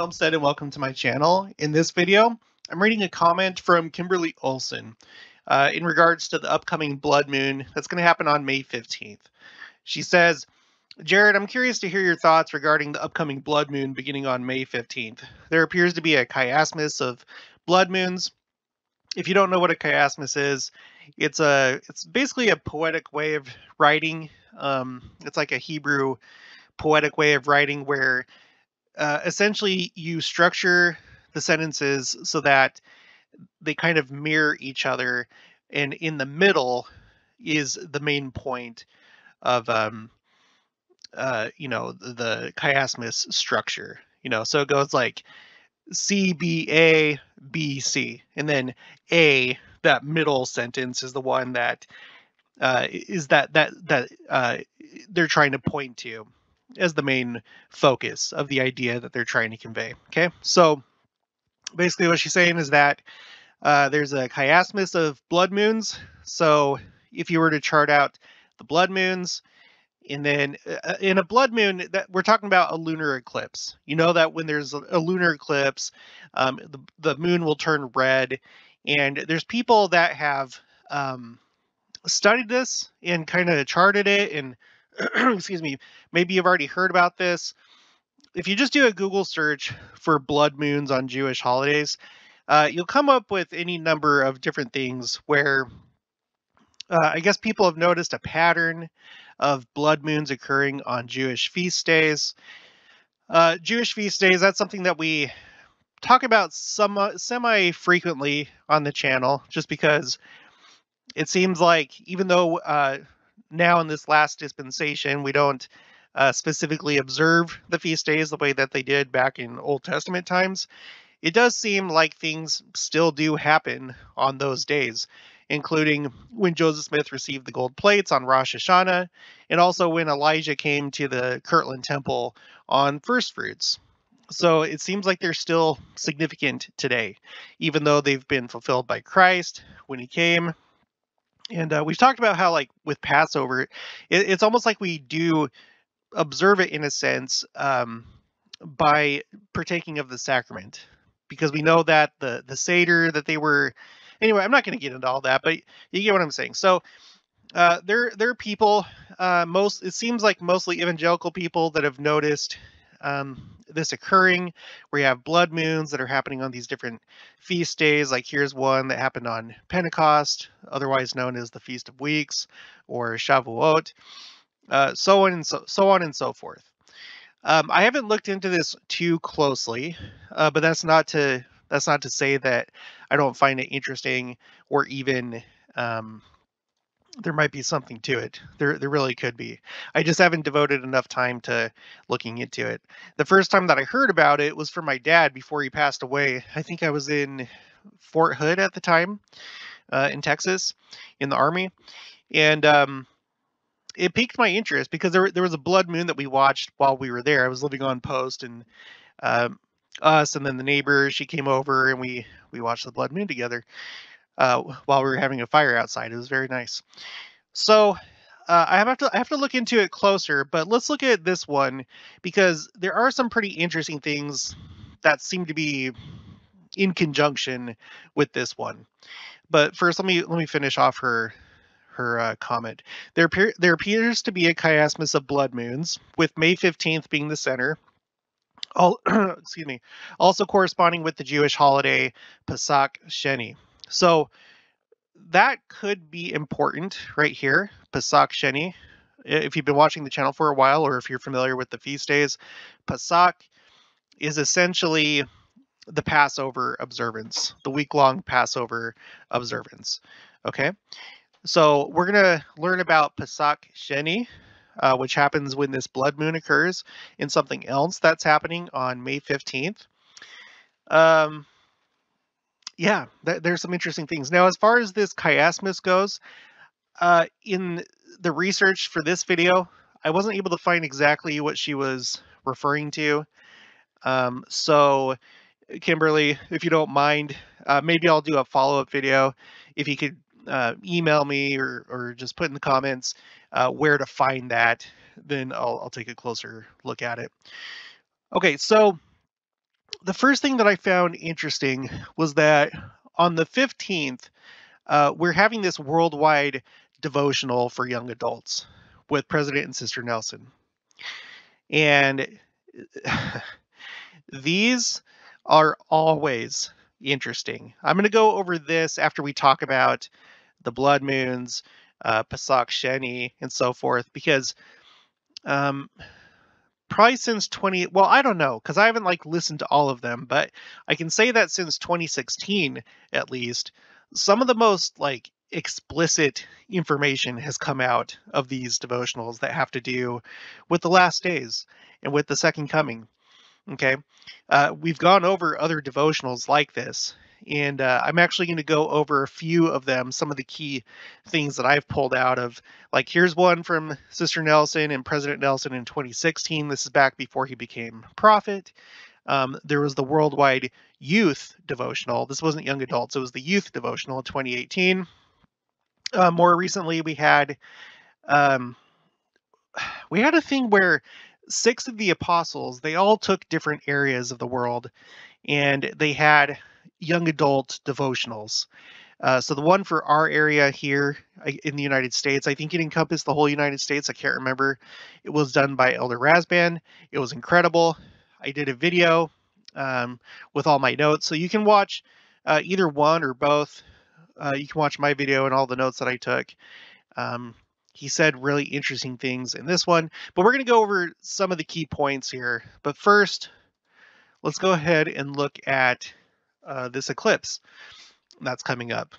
homestead and welcome to my channel. In this video, I'm reading a comment from Kimberly Olson uh, in regards to the upcoming blood moon that's going to happen on May 15th. She says, Jared, I'm curious to hear your thoughts regarding the upcoming blood moon beginning on May 15th. There appears to be a chiasmus of blood moons. If you don't know what a chiasmus is, it's a it's basically a poetic way of writing. Um, it's like a Hebrew poetic way of writing where uh, essentially you structure the sentences so that they kind of mirror each other and in the middle is the main point of um uh you know the, chiasmus structure you know? So it goes like c b a b c and then a that middle sentence is the one that uh is that that that uh they're trying to point to as the main focus of the idea that they're trying to convey. Okay, so basically what she's saying is that uh, there's a chiasmus of blood moons. So if you were to chart out the blood moons, and then uh, in a blood moon, that we're talking about a lunar eclipse. You know that when there's a, lunar eclipse, um, the, the moon will turn red, and there's people that have um, studied this and kind of charted it and excuse me, maybe you've already heard about this. If you just do a Google search for blood moons on Jewish holidays, uh, you'll come up with any number of different things where uh, I guess people have noticed a pattern of blood moons occurring on Jewish feast days. Uh, Jewish feast days, that's something that we talk about some semi frequently on the channel, just because it seems like even though uh, now in this last dispensation, we don't uh, specifically observe the feast days the way that they did back in Old Testament times. It does seem like things still do happen on those days, including when Joseph Smith received the gold plates on Rosh Hashanah, and also when Elijah came to the Kirtland Temple on first fruits. So it seems like they're still significant today, even though they've been fulfilled by Christ when he came and uh, we've talked about how like with passover it, it's almost like we do observe it in a sense um, by partaking of the sacrament. Because we know that the the seder that they were anyway i'm not going to get into all that but you get what i'm saying. So uh, there there are people uh, most it seems like mostly evangelical people that have noticed um, this occurring where you have blood moons that are happening on these different feast days. Like here's one that happened on Pentecost, otherwise known as the Feast of Weeks or Shavuot, uh, so on and so, so on and so forth. Um, I haven't looked into this too closely, uh, but that's not to that's not to say that I don't find it interesting or even um, there might be something to it. There there really could be. I just haven't devoted enough time to looking into it. The first time that I heard about it was from my dad before he passed away. I think I was in Fort Hood at the time, uh, in Texas, in the army, and um, it piqued my interest because there there was a blood moon that we watched while we were there. I was living on post and. Um, us and then the neighbor she came over and we we watched the blood moon together uh, while we were having a fire outside. It was very nice. So uh, I have to I have to look into it closer, but let's look at this one because there are some pretty interesting things that seem to be in conjunction with this one. But first, let me let me finish off her her uh, comment. There appear, there appears to be a chiasmus of blood moons, with May fifteenth being the center. All excuse me, also corresponding with the Jewish holiday Pesach Sheni. So that could be important right here, Pesach Sheni. If you've been watching the channel for a while, or if you're familiar with the feast days, Pesach is essentially the Passover observance, the week long Passover observance. Okay, so we're going to learn about Pesach Sheni, uh, which happens when this blood moon occurs, and something else that's happening on May 15th. Um, yeah, th- there's some interesting things. Now, as far as this chiasmus goes, uh, in the research for this video, I wasn't able to find exactly what she was referring to. Um, so, Kimberly, if you don't mind, uh, maybe I'll do a follow-up video. If you could uh, email me or, or just put in the comments uh, where to find that, then I'll, I'll take a closer look at it. Okay, so the first thing that I found interesting was that on the 15th, uh, we're having this worldwide devotional for young adults with President and Sister Nelson. And these are always interesting. I'm going to go over this after we talk about the blood moons, uh, Sheni, and so forth, because um, probably since 20 well i don't know because i haven't like listened to all of them but i can say that since 2016 at least some of the most like explicit information has come out of these devotionals that have to do with the last days and with the second coming okay? Uh, we've gone over other devotionals like this and uh, I'm actually going to go over a few of them, some of the key things that I've pulled out of. Like, here's one from Sister Nelson and President Nelson in 2016. This is back before he became prophet. Um, there was the worldwide youth devotional. This wasn't young adults, it was the youth devotional in 2018. Uh, more recently, we had um, we had a thing where six of the apostles they all took different areas of the world, and they had young adult devotionals. Uh, so the one for our area here in the United States, I think it encompassed the whole United States. I can't remember. It was done by Elder Rasband. It was incredible. I did a video um, with all my notes, so you can watch uh, either one or both. Uh, you can watch my video and all the notes that I took. Um, he said really interesting things in this one, but we're going to go over some of the key points here. But first, let's go ahead and look at uh, this eclipse that's coming up.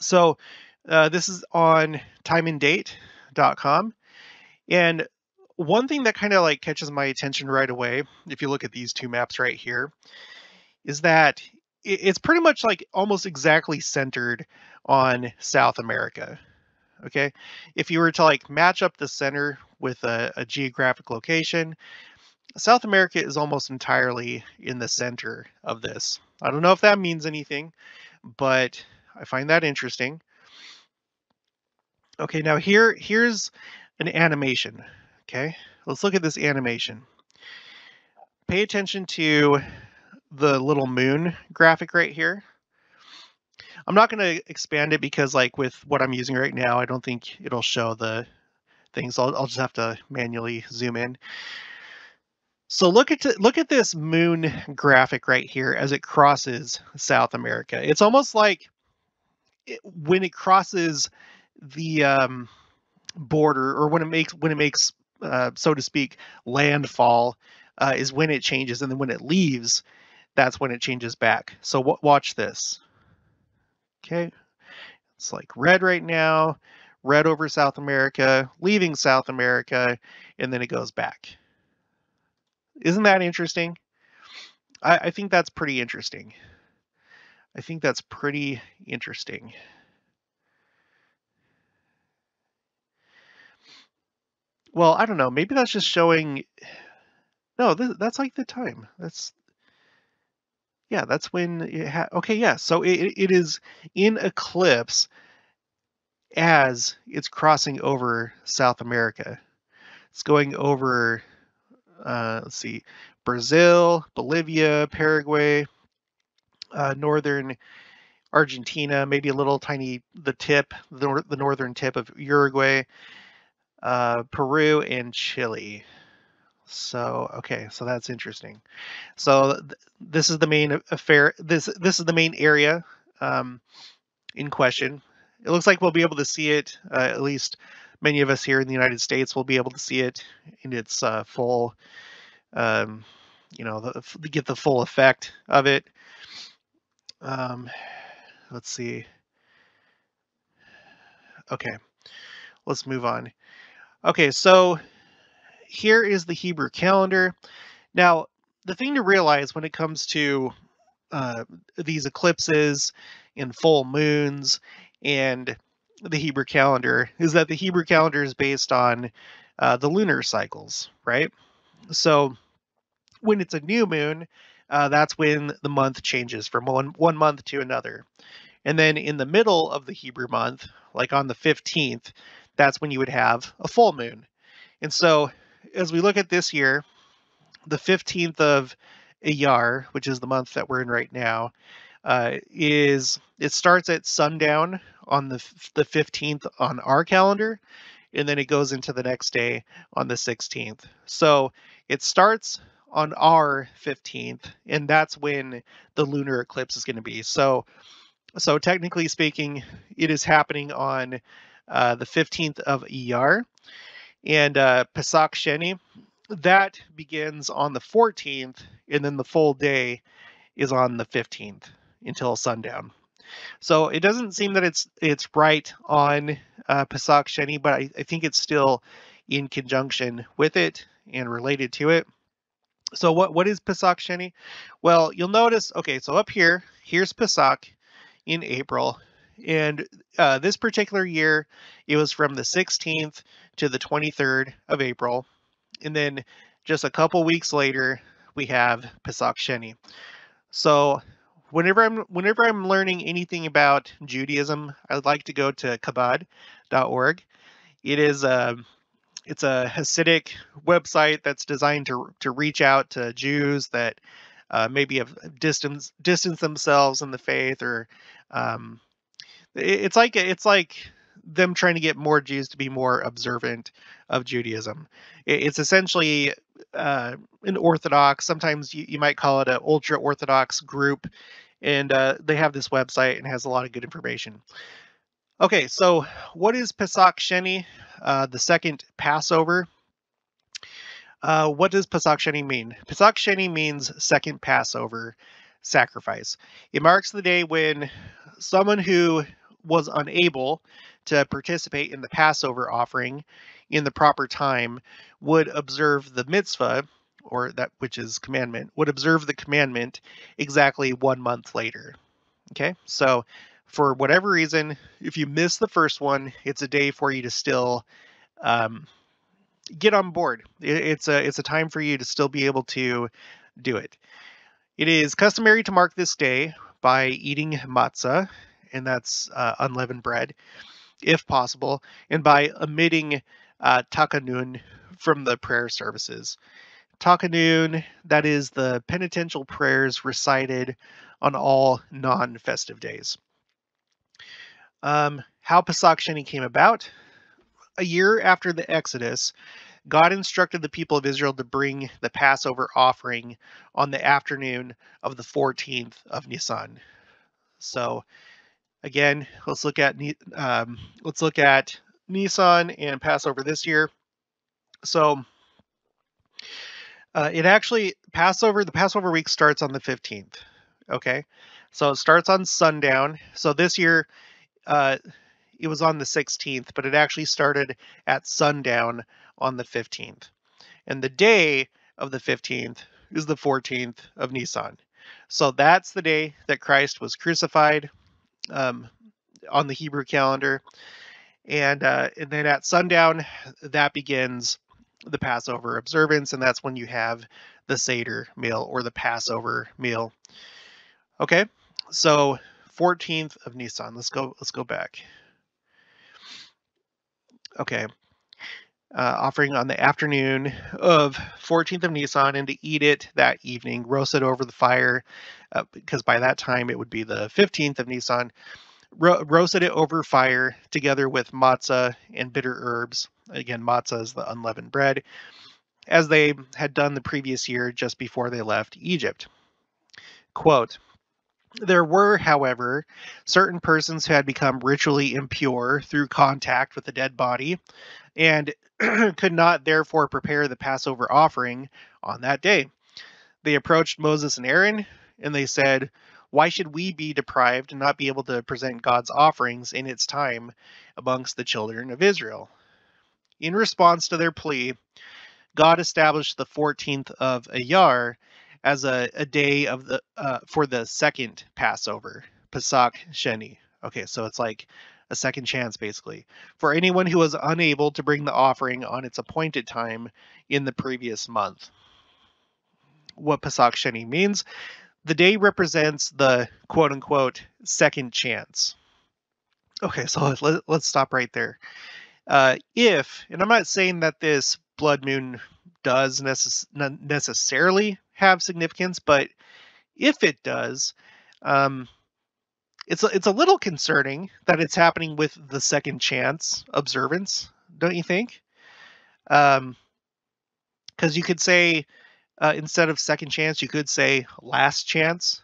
So uh, this is on timeanddate.com. And one thing that kind of like catches my attention right away, if you look at these two maps right here, is that it's pretty much like almost exactly centered on South America. Okay. If you were to like match up the center with a, a geographic location, South America is almost entirely in the center of this. I don't know if that means anything, but I find that interesting. Okay, now here here's an animation. Okay, let's look at this animation. Pay attention to the little moon graphic right here. I'm not going to expand it because like with what I'm using right now, I don't think it'll show the things. I'll, I'll just have to manually zoom in. So look at look at this moon graphic right here as it crosses South America. It's almost like it, when it crosses the um, border, or when it makes when it makes uh, so to speak landfall, uh, is when it changes, and then when it leaves, that's when it changes back. So watch this. Okay, it's like red right now, red over South America, leaving South America, and then it goes back. Isn't that interesting? I, I think that's pretty interesting. I think that's pretty interesting. Well, I don't know. Maybe that's just showing. No, th- that's like the time. That's yeah. That's when it ha- okay. Yeah. So it it is in eclipse as it's crossing over South America. It's going over uh, let's see, Brazil, Bolivia, Paraguay, uh, northern Argentina, maybe a little tiny the tip, the, nor- the northern tip of Uruguay, uh, Peru, and Chile. So okay, so that's interesting. So th- this is the main affair. This this is the main area um, in question. It looks like we'll be able to see it uh, at least many of us here in the United States will be able to see it in its uh, full, um, you know, the, get the full effect of it. Um, let's see. Okay, let's move on. Okay, so here is the Hebrew calendar. Now, the thing to realize when it comes to uh, these eclipses and full moons and the Hebrew calendar is that the Hebrew calendar is based on uh, the lunar cycles, right? So when it's a new moon, uh, that's when the month changes from one one month to another. And then in the middle of the Hebrew month, like on the 15th, that's when you would have a full moon. And so as we look at this year, the 15th of Iyar, which is the month that we're in right now, uh, is it starts at sundown on the the 15th on our calendar, and then it goes into the next day on the 16th. So it starts on our 15th, and that's when the lunar eclipse is going to be. So, so technically speaking, it is happening on uh, the 15th of Iyar, and uh, Pesach Sheni. That begins on the 14th, and then the full day is on the 15th until sundown. So it doesn't seem that it's it's right on uh, Pesach Sheni, but I, I think it's still in conjunction with it and related to it. So what what is Pesach Sheni? Well, you'll notice. Okay, so up here, here's Pesach in April, and uh, this particular year, it was from the 16th to the 23rd of April, and then just a couple weeks later, we have Pesach Sheni. So whenever I'm whenever I'm learning anything about Judaism, I'd like to go to Chabad.org. It is a um, it's a Hasidic website that's designed to to reach out to Jews that uh, maybe have distance distance themselves in the faith, or um, it, it's like it's like them trying to get more Jews to be more observant of Judaism. It's essentially uh, an Orthodox. Sometimes you, you might call it an ultra Orthodox group and uh, they have this website and has a lot of good information. Okay, so what is Pesach Sheni, uh, the second Passover? Uh, what does Pesach Sheni mean? Pesach Sheni means second Passover sacrifice. It marks the day when someone who was unable to participate in the Passover offering in the proper time would observe the mitzvah, or that which is commandment, would observe the commandment exactly one month later. Okay, so for whatever reason, if you miss the first one, it's a day for you to still um, get on board. It's a it's a time for you to still be able to do it. It is customary to mark this day by eating matzah, and that's uh, unleavened bread, if possible, and by omitting uh, takanun from the prayer services. Tachanun, that is the penitential prayers recited on all non festive days. Um, how Pesach Sheni came about. A year after the Exodus, God instructed the people of Israel to bring the Passover offering on the afternoon of the 14th of Nisan. So, again, let's look at um, let's look at Nisan and Passover this year. So, uh, it actually Passover. The Passover week starts on the fifteenth. Okay, so it starts on sundown. So this year, uh, it was on the sixteenth, but it actually started at sundown on the fifteenth, and the day of the fifteenth is the fourteenth of Nisan. So that's the day that Christ was crucified um, on the Hebrew calendar, and uh, and then at sundown that begins the Passover observance, and that's when you have the Seder meal or the Passover meal. Okay, so 14th of Nisan. Let's go. Let's go back. Okay, uh, offering on the afternoon of 14th of Nisan, and to eat it that evening, roast it over the fire, uh, because by that time it would be the 15th of Nisan ro- roasted it over fire together with matzah and bitter herbs. Again, matzah is the unleavened bread, as they had done the previous year just before they left Egypt. Quote, there were, however, certain persons who had become ritually impure through contact with the dead body and could not therefore prepare the Passover offering on that day. They approached Moses and Aaron and they said, why should we be deprived and not be able to present God's offerings in its time amongst the children of Israel? In response to their plea, God established the 14th of Iyar as a, a day of the uh, for the second Passover, Pesach Sheni. Okay, so it's like a second chance basically for anyone who was unable to bring the offering on its appointed time in the previous month. What Pesach Sheni means the day represents the quote unquote second chance. Okay, so let, us stop right there. Uh, if, and I'm not saying that this blood moon does necess- necessarily have significance, but if it does, um, it's a, it's a little concerning that it's happening with the second chance observance, don't you think? Um, because you could say uh, instead of second chance, you could say last chance.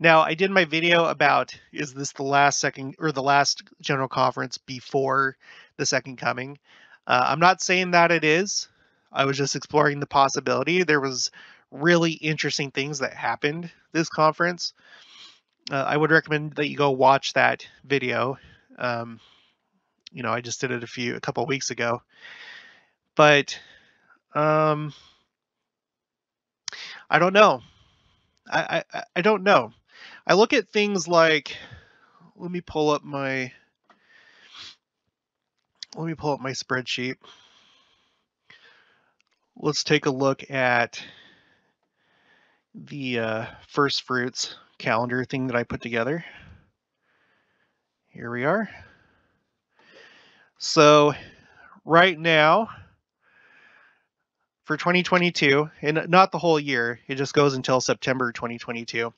Now, I did my video about is this the last second or the last general conference before the second coming? Uh, I'm not saying that it is. I was just exploring the possibility. There was really interesting things that happened this conference. Uh, I would recommend that you go watch that video. Um, you know, I just did it a few a couple weeks ago, but um, I don't know. I, I I don't know. I look at things like let me pull up my let me pull up my spreadsheet. Let's take a look at the uh, first fruits calendar thing that I put together. Here we are. So right now, for 2022, and not the whole year, it just goes until September 2022.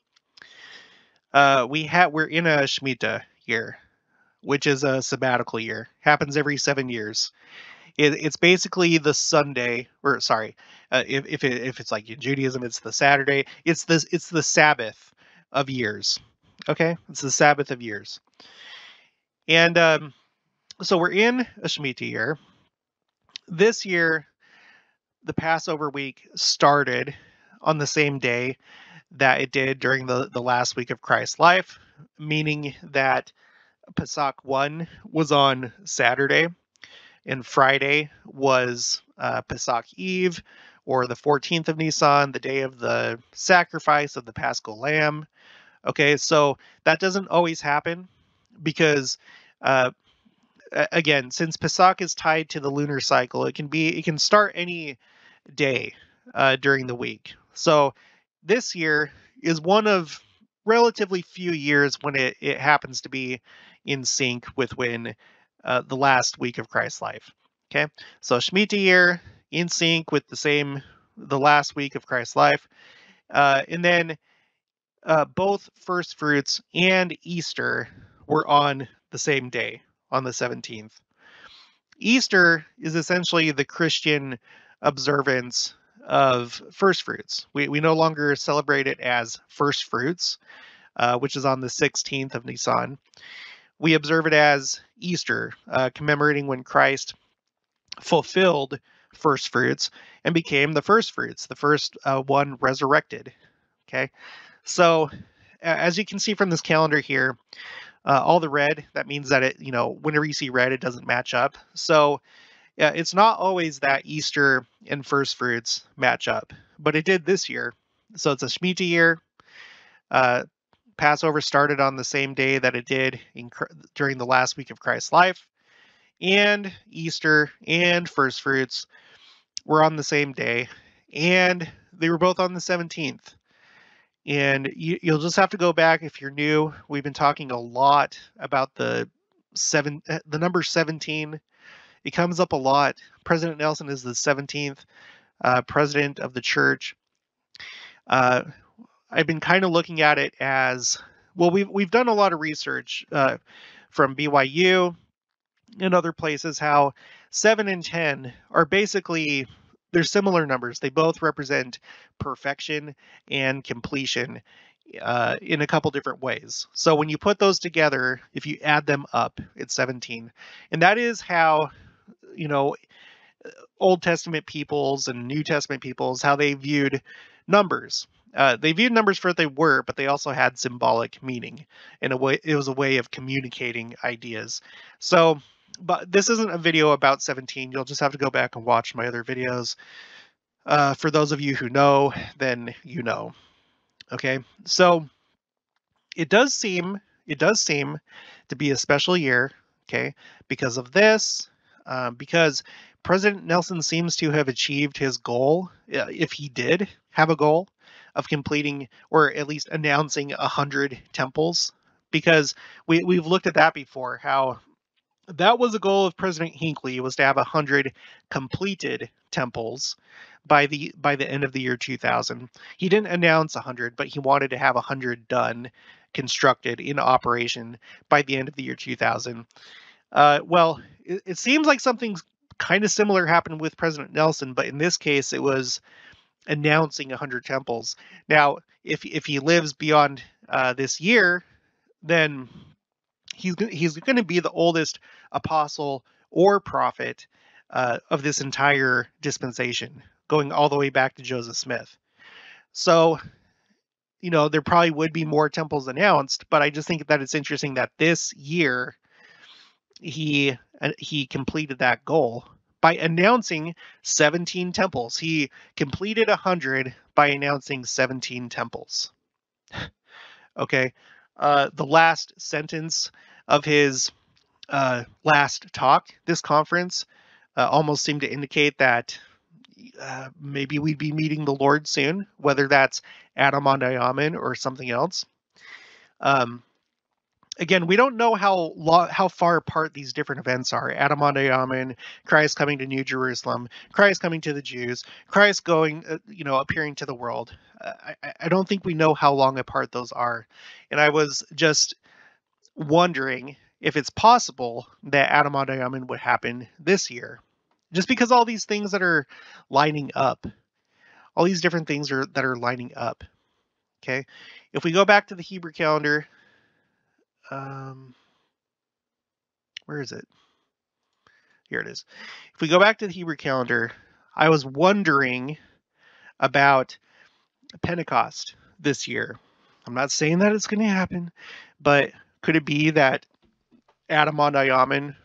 Uh, we have we're in a Shemitah year, which is a sabbatical year. Happens every seven years. It, it's basically the Sunday, or sorry, uh, if if, it, if it's like in Judaism, it's the Saturday. It's the it's the Sabbath of years. Okay, it's the Sabbath of years, and um, so we're in a Shemitah year. This year, the Passover week started on the same day that it did during the, the last week of Christ's life, meaning that Pesach 1 was on Saturday and Friday was uh, Pesach Eve or the 14th of Nisan, the day of the sacrifice of the Paschal Lamb. Okay, so that doesn't always happen because uh, again, since Pesach is tied to the lunar cycle, it can be it can start any day uh, during the week. So this year is one of relatively few years when it, it happens to be in sync with when uh, the last week of Christ's life. Okay, so Shemitah year in sync with the same the last week of Christ's life, uh, and then uh, both first fruits and Easter were on the same day on the 17th. Easter is essentially the Christian observance of first fruits. We, we no longer celebrate it as first fruits, uh, which is on the 16th of Nisan. We observe it as Easter, uh, commemorating when Christ fulfilled first fruits and became the first fruits, the first uh, one resurrected. Okay, so as you can see from this calendar here, uh, all the red, that means that it, you know, whenever you see red, it doesn't match up. So yeah, it's not always that Easter and first fruits match up, but it did this year. So it's a Shemitah year. Uh, Passover started on the same day that it did in, during the last week of Christ's life, and Easter and first fruits were on the same day, and they were both on the 17th. And you, will just have to go back if you're new. We've been talking a lot about the seven, eh, the number 17 it comes up a lot. President Nelson is the 17th uh, president of the church. Uh, I've been kind of looking at it as well. We've we've done a lot of research uh, from BYU and other places how seven and ten are basically they're similar numbers. They both represent perfection and completion uh, in a couple different ways. So when you put those together, if you add them up, it's 17. And that is how you know Old Testament peoples and New Testament peoples how they viewed numbers. Uh, they viewed numbers for what they were, but they also had symbolic meaning. In a way, it was a way of communicating ideas. So, but this isn't a video about 17. You'll just have to go back and watch my other videos. Uh, for those of you who know, then you know. Okay, so it does seem it does seem to be a special year. Okay, because of this, um, because President Nelson seems to have achieved his goal, uh, if he did have a goal, of completing or at least announcing a hundred temples. Because we we've looked at that before, how that was a goal of President Hinckley was to have 100 completed temples by the by the end of the year 2000. He didn't announce 100, but he wanted to have 100 done, constructed in operation by the end of the year 2000. Uh, well, it, it seems like something kind of similar happened with President Nelson, but in this case, it was announcing 100 temples. Now, if if he lives beyond uh, this year, then he's he's going to be the oldest apostle or prophet uh, of this entire dispensation, going all the way back to Joseph Smith. So, you know, there probably would be more temples announced, but I just think that it's interesting that this year he uh, he completed that goal by announcing 17 temples. He completed 100 by announcing 17 temples. okay. Uh, the last sentence of his uh, last talk, this conference, uh, almost seemed to indicate that uh, maybe we'd be meeting the Lord soon, whether that's Adam-ondi-Ahman or something else. Um, again, we don't know how long, how far apart these different events are. Adam-ondi-Ahman, Christ coming to New Jerusalem, Christ coming to the Jews, Christ going, uh, you know, appearing to the world. Uh, I, I don't think we know how long apart those are. And I was just wondering if it's possible that Adam-ondi-Ahman would happen this year. Just because all these things that are lining up, all these different things are that are lining up. Okay. If we go back to the Hebrew calendar, um, where is it? Here it is. If we go back to the Hebrew calendar, I was wondering about Pentecost this year. I'm not saying that it's going to happen, but could it be that Adam-ondi-Ahman,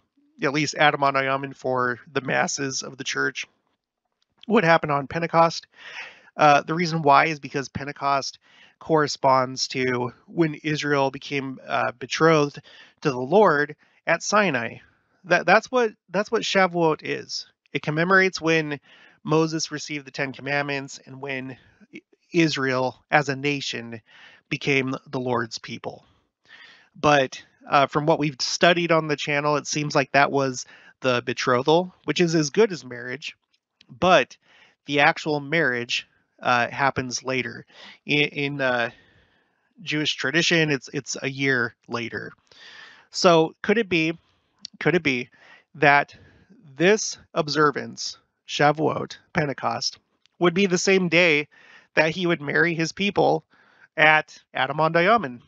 at least Adam-ondi-Ahman for the masses of the church, what happened on Pentecost? Uh, the reason why is because Pentecost corresponds to when Israel became uh, betrothed to the Lord at Sinai. That that's what that's what Shavuot is. It commemorates when Moses received the Ten Commandments and when Israel as a nation became the Lord's people. But uh, from what we've studied on the channel, it seems like that was the betrothal, which is as good as marriage, but the actual marriage uh, happens later. In, in uh, Jewish tradition, it's it's a year later. So could it be, could it be that this observance, Shavuot, Pentecost, would be the same day that he would marry his people at Adam-ondi-Ahman?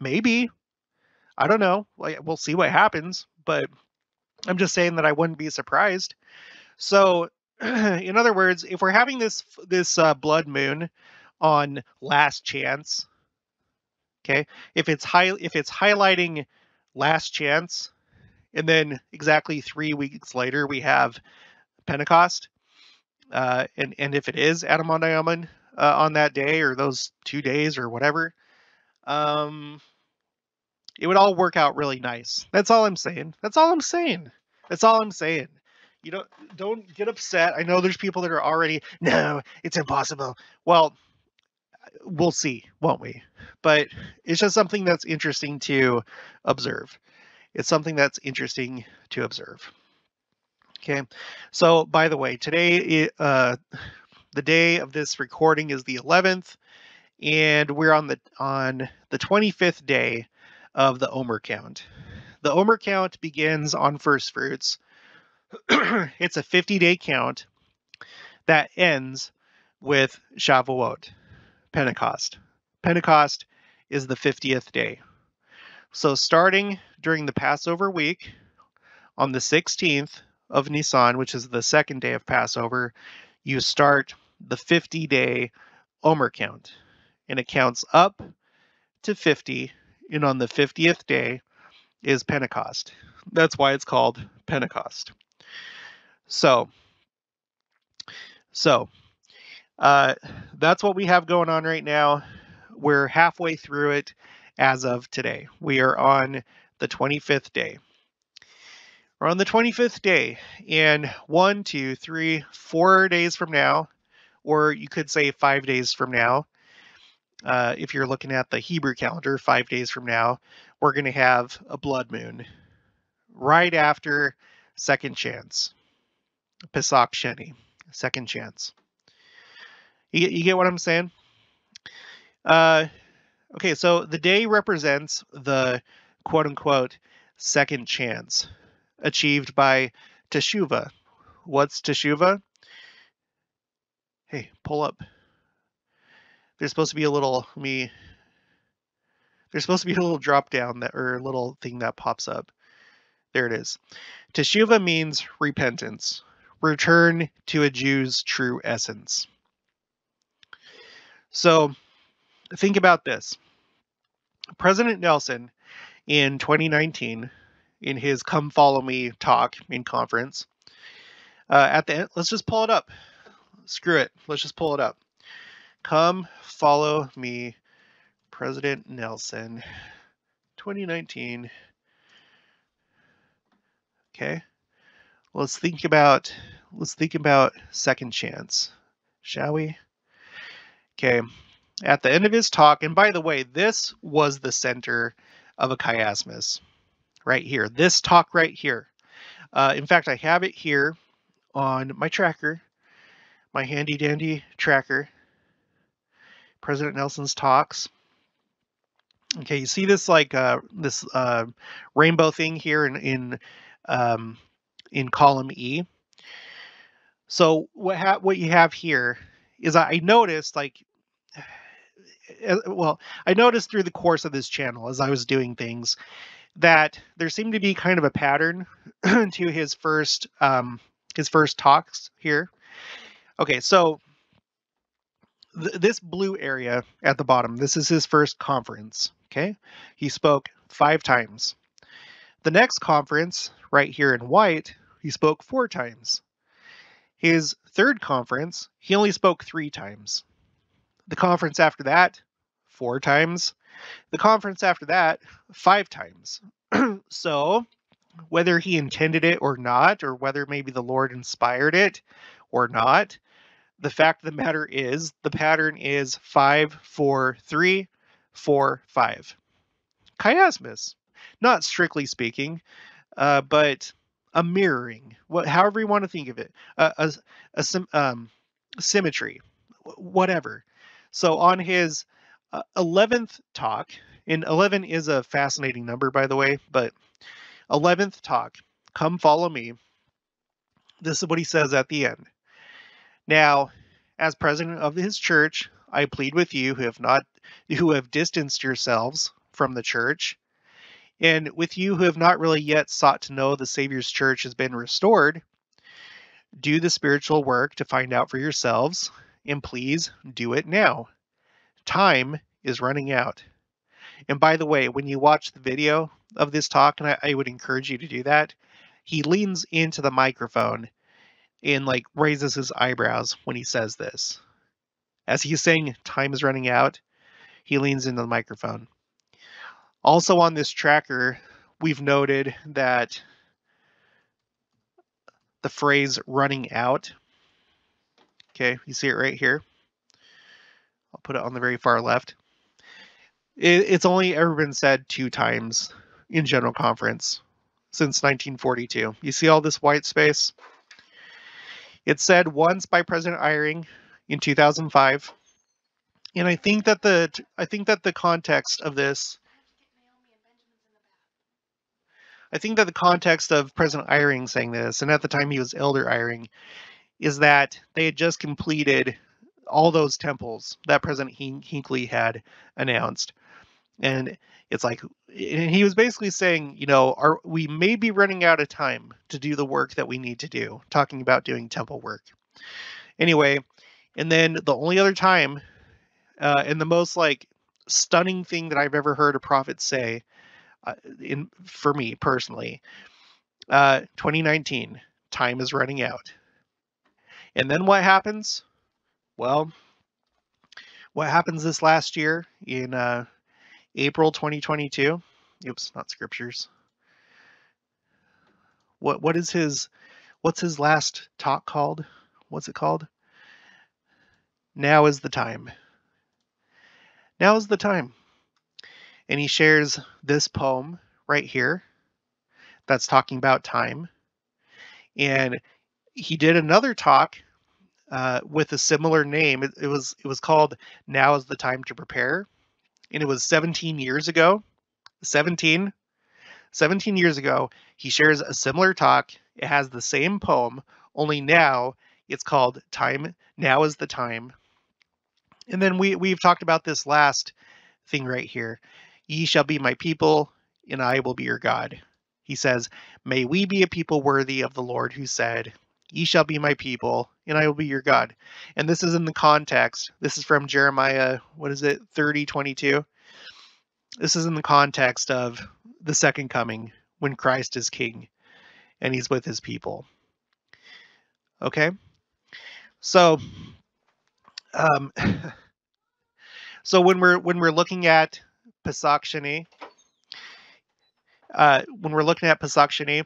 Maybe. I don't know. We'll see what happens, but I'm just saying that I wouldn't be surprised. So in other words, if we're having this this uh, blood moon on last chance, okay, if it's high if it's highlighting last chance, and then exactly three weeks later we have Pentecost, uh, and and if it is Adam-ondi-Ahman uh, on that day or those two days or whatever, um, it would all work out really nice. That's all I'm saying. That's all I'm saying. That's all I'm saying you don't don't get upset. I know there's people that are already no, it's impossible. Well, we'll see, won't we? But it's just something that's interesting to observe. It's something that's interesting to observe. Okay, so by the way, today, uh, the day of this recording is the 11th, and we're on the on the 25th day of the Omer count. The Omer count begins on first fruits it's a 50 day count that ends with Shavuot, Pentecost. Pentecost is the 50th day. So, starting during the Passover week on the 16th of Nisan, which is the second day of Passover, you start the 50 day Omer count. And it counts up to 50. And on the 50th day is Pentecost. That's why it's called Pentecost. So, so uh, that's what we have going on right now. We're halfway through it as of today. We are on the 25th day. We're on the 25th day, and one, two, three, four days from now, or you could say five days from now, uh, if you're looking at the Hebrew calendar, five days from now, we're going to have a blood moon right after second chance. Pesach Sheni, second chance. You, you get what I'm saying? Uh, okay, so the day represents the quote unquote second chance achieved by Teshuva. What's Teshuva? Hey, pull up. There's supposed to be a little me. There's supposed to be a little drop down that or a little thing that pops up. There it is. Teshuva means repentance, return to a Jew's true essence. So think about this. President Nelson in 2019, in his Come Follow Me talk in conference, uh, at the end, let's just pull it up. Screw it. Let's just pull it up. Come Follow Me, President Nelson, 2019. Okay. Let's think about let's think about second chance, shall we? Okay. At the end of his talk, and by the way, this was the center of a chiasmus right here. This talk right here. Uh, in fact, I have it here on my tracker, my handy dandy tracker. President Nelson's talks. Okay, you see this like uh, this uh, rainbow thing here in in um, in column E. So what what you have here is I noticed like well I noticed through the course of this channel as I was doing things that there seemed to be kind of a pattern to his first um, his first talks here. Okay, so th this blue area at the bottom, this is his first conference. Okay, he spoke five times. The next conference, right here in white, he spoke four times. His third conference, he only spoke three times. The conference after that, four times. The conference after that, five times. so, whether he intended it or not, or whether maybe the Lord inspired it or not, the fact of the matter is the pattern is five, four, three, four, five. Chiasmus, not strictly speaking, uh, but a mirroring, what, however you want to think of it, a, a, a um, symmetry, whatever. So on his uh, 11th talk, and 11 is a fascinating number, by the way, but 11th talk, come follow me. This is what he says at the end. Now, as president of his church, I plead with you who have not who have distanced yourselves from the church, and with you who have not really yet sought to know the Savior's church has been restored, do the spiritual work to find out for yourselves, and please do it now. Time is running out. And by the way, when you watch the video of this talk, and I, I would encourage you to do that, he leans into the microphone and like raises his eyebrows when he says this. As he's saying time is running out, he leans into the microphone. Also on this tracker, we've noted that the phrase running out, okay, you see it right here. I'll put it on the very far left. It, it's only ever been said two times in General Conference since 1942. You see all this white space? It's said once by President Eyring in 2005. And I think that the I think that the context of this I think that the context of President Eyring saying this, and at the time he was Elder Eyring, is that they had just completed all those temples that President Hinckley had announced. And it's like, and he was basically saying, you know, are we may be running out of time to do the work that we need to do, talking about doing temple work. Anyway, and then the only other time, uh, and the most like stunning thing that I've ever heard a prophet say uh, in for me personally. Uh, 2019, time is running out. And then what happens? Well, what happens this last year in uh, April 2022? Oops, not scriptures. What what is his what's his last talk called? What's it called? Now is the time. Now is the time and he shares this poem right here that's talking about time. And he did another talk uh, with a similar name. It, it was it was called "Now is the Time to Prepare," and it was 17 years ago. 17, 17 years ago, he shares a similar talk. It has the same poem, only now it's called "Time." Now is the time. And then we we've talked about this last thing right here. Ye shall be my people, and I will be your God. He says, May we be a people worthy of the Lord who said, Ye shall be my people, and I will be your God. And this is in the context. This is from Jeremiah, what is it, 30, 22. This is in the context of the second coming when Christ is king and he's with his people. Okay? So um so when we're when we're looking at Sheni, uh, when we're looking at Sheni,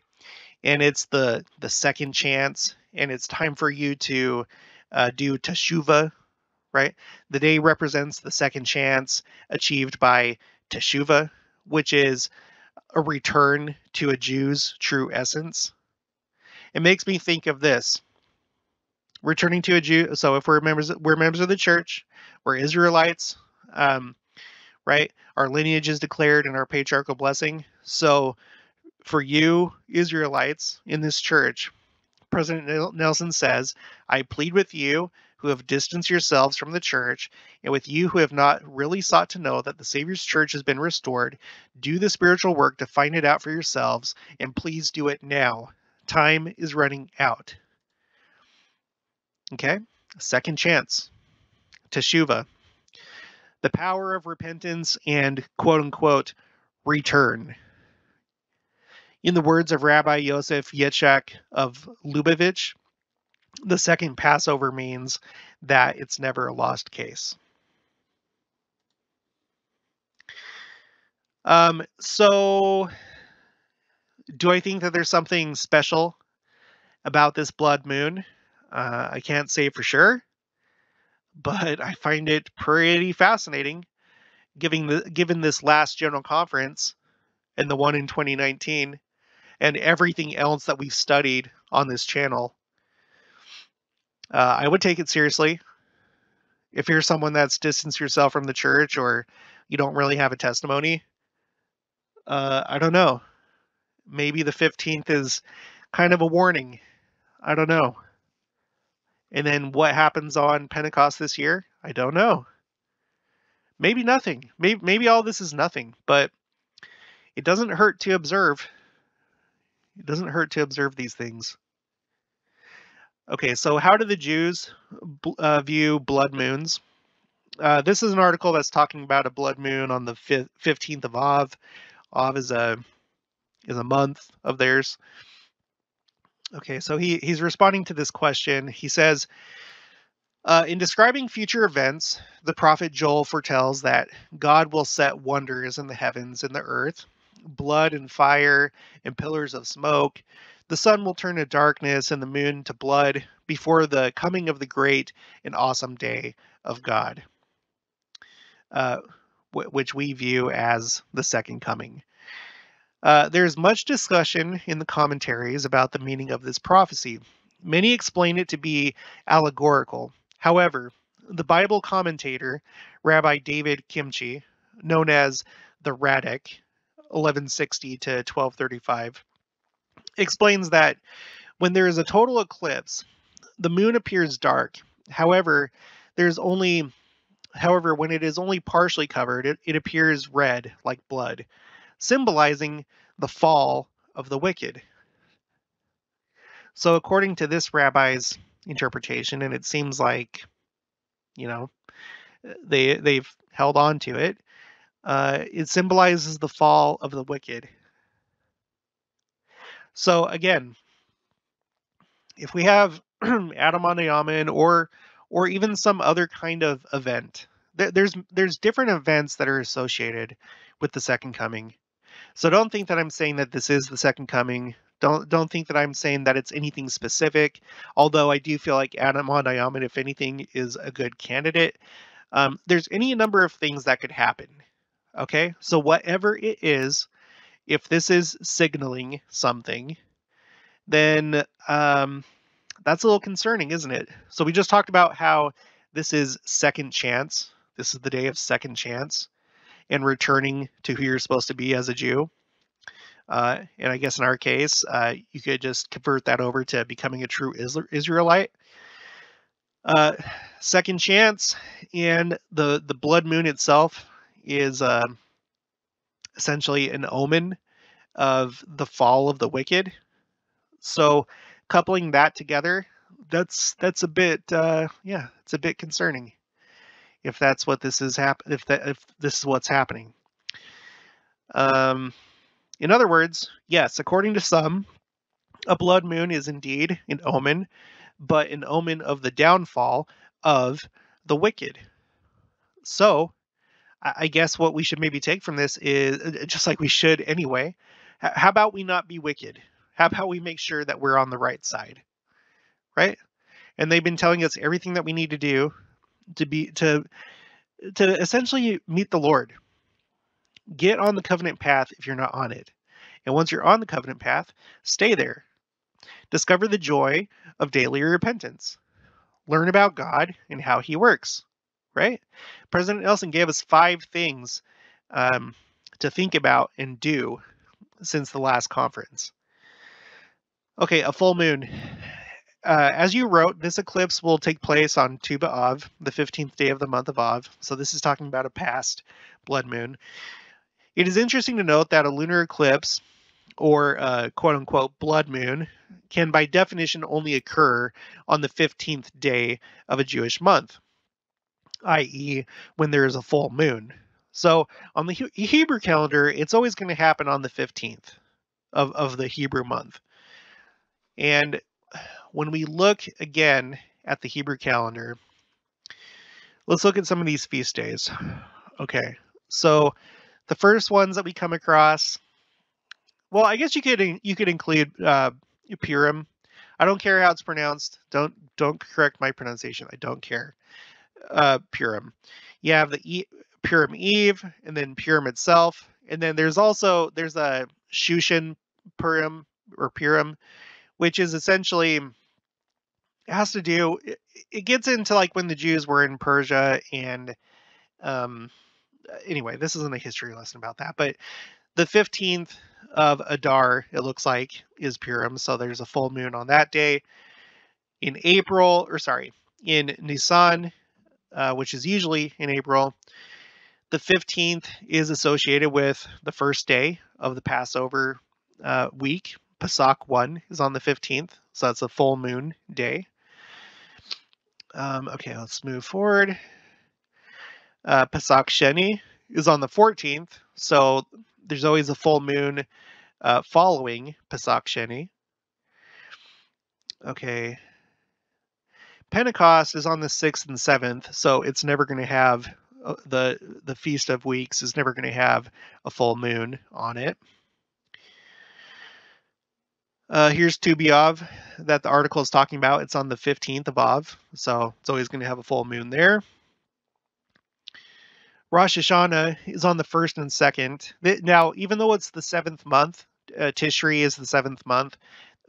and it's the the second chance, and it's time for you to uh, do teshuva, right? The day represents the second chance achieved by teshuva, which is a return to a Jew's true essence. It makes me think of this. Returning to a Jew. So if we're members, we're members of the church. We're Israelites, um, right? Our lineage is declared in our patriarchal blessing. So for you Israelites in this church, President Nelson says, I plead with you who have distanced yourselves from the church, and with you who have not really sought to know that the Savior's church has been restored, do the spiritual work to find it out for yourselves, and please do it now. Time is running out. Okay? Second chance. Teshuva. The power of repentance and quote unquote return. In the words of Rabbi Yosef Yitzchak of Lubavitch, the second Passover means that it's never a lost case. Um, so, do I think that there's something special about this blood moon? Uh, I can't say for sure, but I find it pretty fascinating, given the given this last general conference and the one in 2019 and everything else that we've studied on this channel. Uh, I would take it seriously. If you're someone that's distanced yourself from the church or you don't really have a testimony, uh, I don't know. Maybe the 15th is kind of a warning. I don't know. And then what happens on Pentecost this year? I don't know. Maybe nothing. Maybe, maybe all this is nothing, but it doesn't hurt to observe it doesn't hurt to observe these things. Okay, so how do the Jews uh, view blood moons? Uh, this is an article that's talking about a blood moon on the 15th of Av. Av is a is a month of theirs. Okay, so he, he's responding to this question. He says, uh, in describing future events, the prophet Joel foretells that God will set wonders in the heavens and the earth, blood and fire and pillars of smoke. The sun will turn to darkness and the moon to blood before the coming of the great and awesome day of God, uh, w- which we view as the second coming. Uh, there's much discussion in the commentaries about the meaning of this prophecy. Many explain it to be allegorical. However, the Bible commentator, Rabbi David Kimchi, known as the Radak, 1160 to 1235, explains that when there is a total eclipse, the moon appears dark. However, there's only however when it is only partially covered, it, it appears red like blood, symbolizing the fall of the wicked. So according to this rabbi's interpretation, and it seems like, you know, they they've held on to it, uh, it symbolizes the fall of the wicked. So again, if we have Adam-ondi-Ahman or or even some other kind of event, there's there's different events that are associated with the second coming. So don't think that I'm saying that this is the second coming. Don't don't think that I'm saying that it's anything specific. Although I do feel like Adam-ondi-Ahman, if anything, is a good candidate. Um, there's any number of things that could happen Okay, so whatever it is, if this is signaling something, then um, that's a little concerning, isn't it? So we just talked about how this is second chance. This is the day of second chance and returning to who you're supposed to be as a Jew. Uh, and I guess in our case, uh, you could just convert that over to becoming a true Israelite. Uh, second chance, and the the blood moon itself is uh, essentially an omen of the fall of the wicked. So coupling that together, that's that's a bit uh, yeah, it's a bit concerning if that's what this is happen if that if this is what's happening. Um, in other words, yes, according to some, a blood moon is indeed an omen, but an omen of the downfall of the wicked. So, I guess what we should maybe take from this is uh, just like we should anyway. How about we not be wicked? How about we make sure that we're on the right side? Right? And they've been telling us everything that we need to do to be to to essentially meet the Lord. Get on the covenant path if you're not on it. And once you're on the covenant path, stay there. Discover the joy of daily repentance. Learn about God and how he works, right? President Nelson gave us five things um, to think about and do since the last conference. Okay, a full moon. Uh, as you wrote, this eclipse will take place on Tu B'Av, the 15th day of the month of Av. So this is talking about a past blood moon. It is interesting to note that a lunar eclipse, or quote unquote blood moon, can by definition only occur on the 15th day of a Jewish month, i.e., when there is a full moon. So on the Hebrew calendar, it's always going to happen on the 15th of, of the Hebrew month. And when we look again at the Hebrew calendar, let's look at some of these feast days. Okay, so the first ones that we come across, well, I guess you could you could include uh, Purim. I don't care how it's pronounced. Don't don't correct my pronunciation. I don't care. Uh, Purim. You have the e- Purim Eve, and then Purim itself, and then there's also there's a Shushan Purim or Purim, which is essentially it has to do it, it gets into like when the Jews were in Persia and um anyway, this isn't a history lesson about that, but the 15th of Adar, it looks like, is Purim. So there's a full moon on that day. In April, or sorry, in Nisan, uh, which is usually in April, the 15th is associated with the first day of the Passover uh, week. Pesach 1 is on the 15th, so that's a full moon day. Um, okay, let's move forward. Uh, Pesach Sheni is on the 14th, so there's always a full moon uh, following Pesach Sheni. Okay. Pentecost is on the 6th and 7th, so it's never going to have uh, the the Feast of Weeks is never going to have a full moon on it. Uh, here's Tu B'Av that the article is talking about. It's on the 15th of Av, so it's always going to have a full moon there. Rosh Hashanah is on the first and second. Now, even though it's the seventh month, uh, Tishri is the seventh month.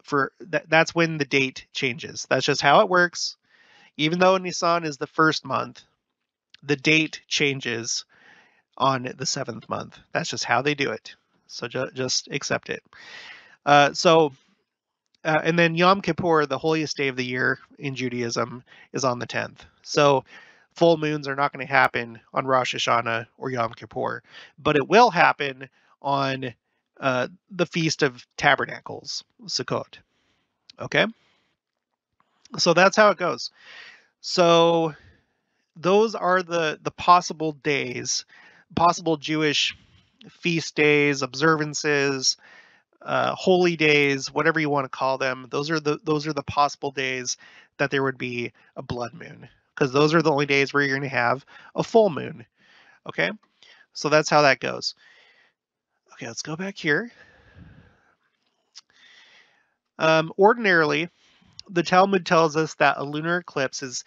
For that, that's when the date changes. That's just how it works. Even though Nisan is the first month, the date changes on the seventh month. That's just how they do it. So ju- just accept it. Uh, so uh, and then Yom Kippur, the holiest day of the year in Judaism, is on the 10th. So full moons are not going to happen on Rosh Hashanah or Yom Kippur, but it will happen on uh, the Feast of Tabernacles, Sukkot. Okay? So that's how it goes. So those are the the possible days, possible Jewish feast days, observances, uh, holy days, whatever you want to call them. Those are the those are the possible days that there would be a blood moon because those are the only days where you're going to have a full moon. Okay, so that's how that goes. Okay, let's go back here. Um, ordinarily, the Talmud tells us that a lunar eclipse is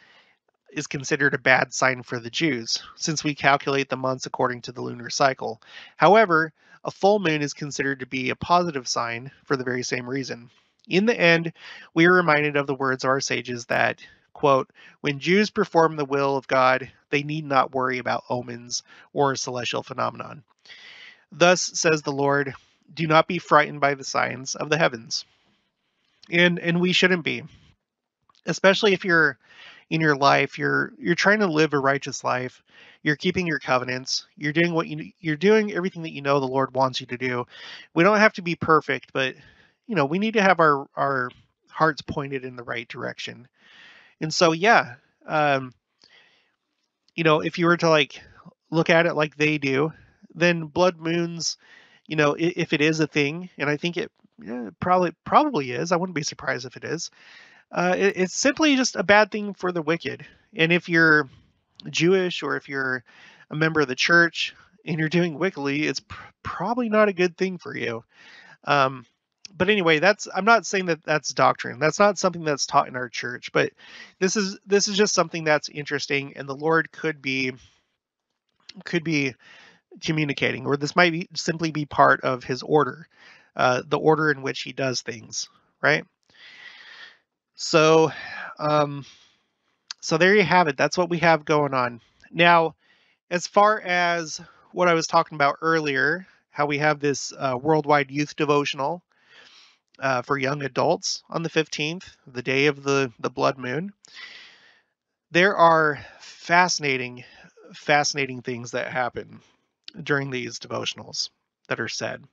is considered a bad sign for the Jews, since we calculate the months according to the lunar cycle. However, a full moon is considered to be a positive sign for the very same reason. In the end, we are reminded of the words of our sages that, quote, when Jews perform the will of God, they need not worry about omens or celestial phenomenon. Thus says the Lord, do not be frightened by the signs of the heavens. And and we shouldn't be. Especially if you're in your life, you're you're trying to live a righteous life. You're keeping your covenants. You're doing what you you're doing everything that you know the Lord wants you to do. We don't have to be perfect, but you know, we need to have our our hearts pointed in the right direction. And so yeah, um you know, if you were to like look at it like they do, then blood moons, you know, if it is a thing, and I think it yeah, probably probably is. I wouldn't be surprised if it is. Uh, it, it's simply just a bad thing for the wicked. And if you're Jewish or if you're a member of the church and you're doing wickedly, it's pr- probably not a good thing for you. Um, but anyway, that's I'm not saying that that's doctrine. That's not something that's taught in our church. But this is this is just something that's interesting, and the Lord could be could be communicating, or this might be simply be part of His order, uh, the order in which He does things, right? So, um, so there you have it. That's what we have going on. Now, as far as what I was talking about earlier, how we have this uh, worldwide youth devotional uh, for young adults on the 15th, the day of the, the blood moon. There are fascinating, fascinating things that happen during these devotionals that are said.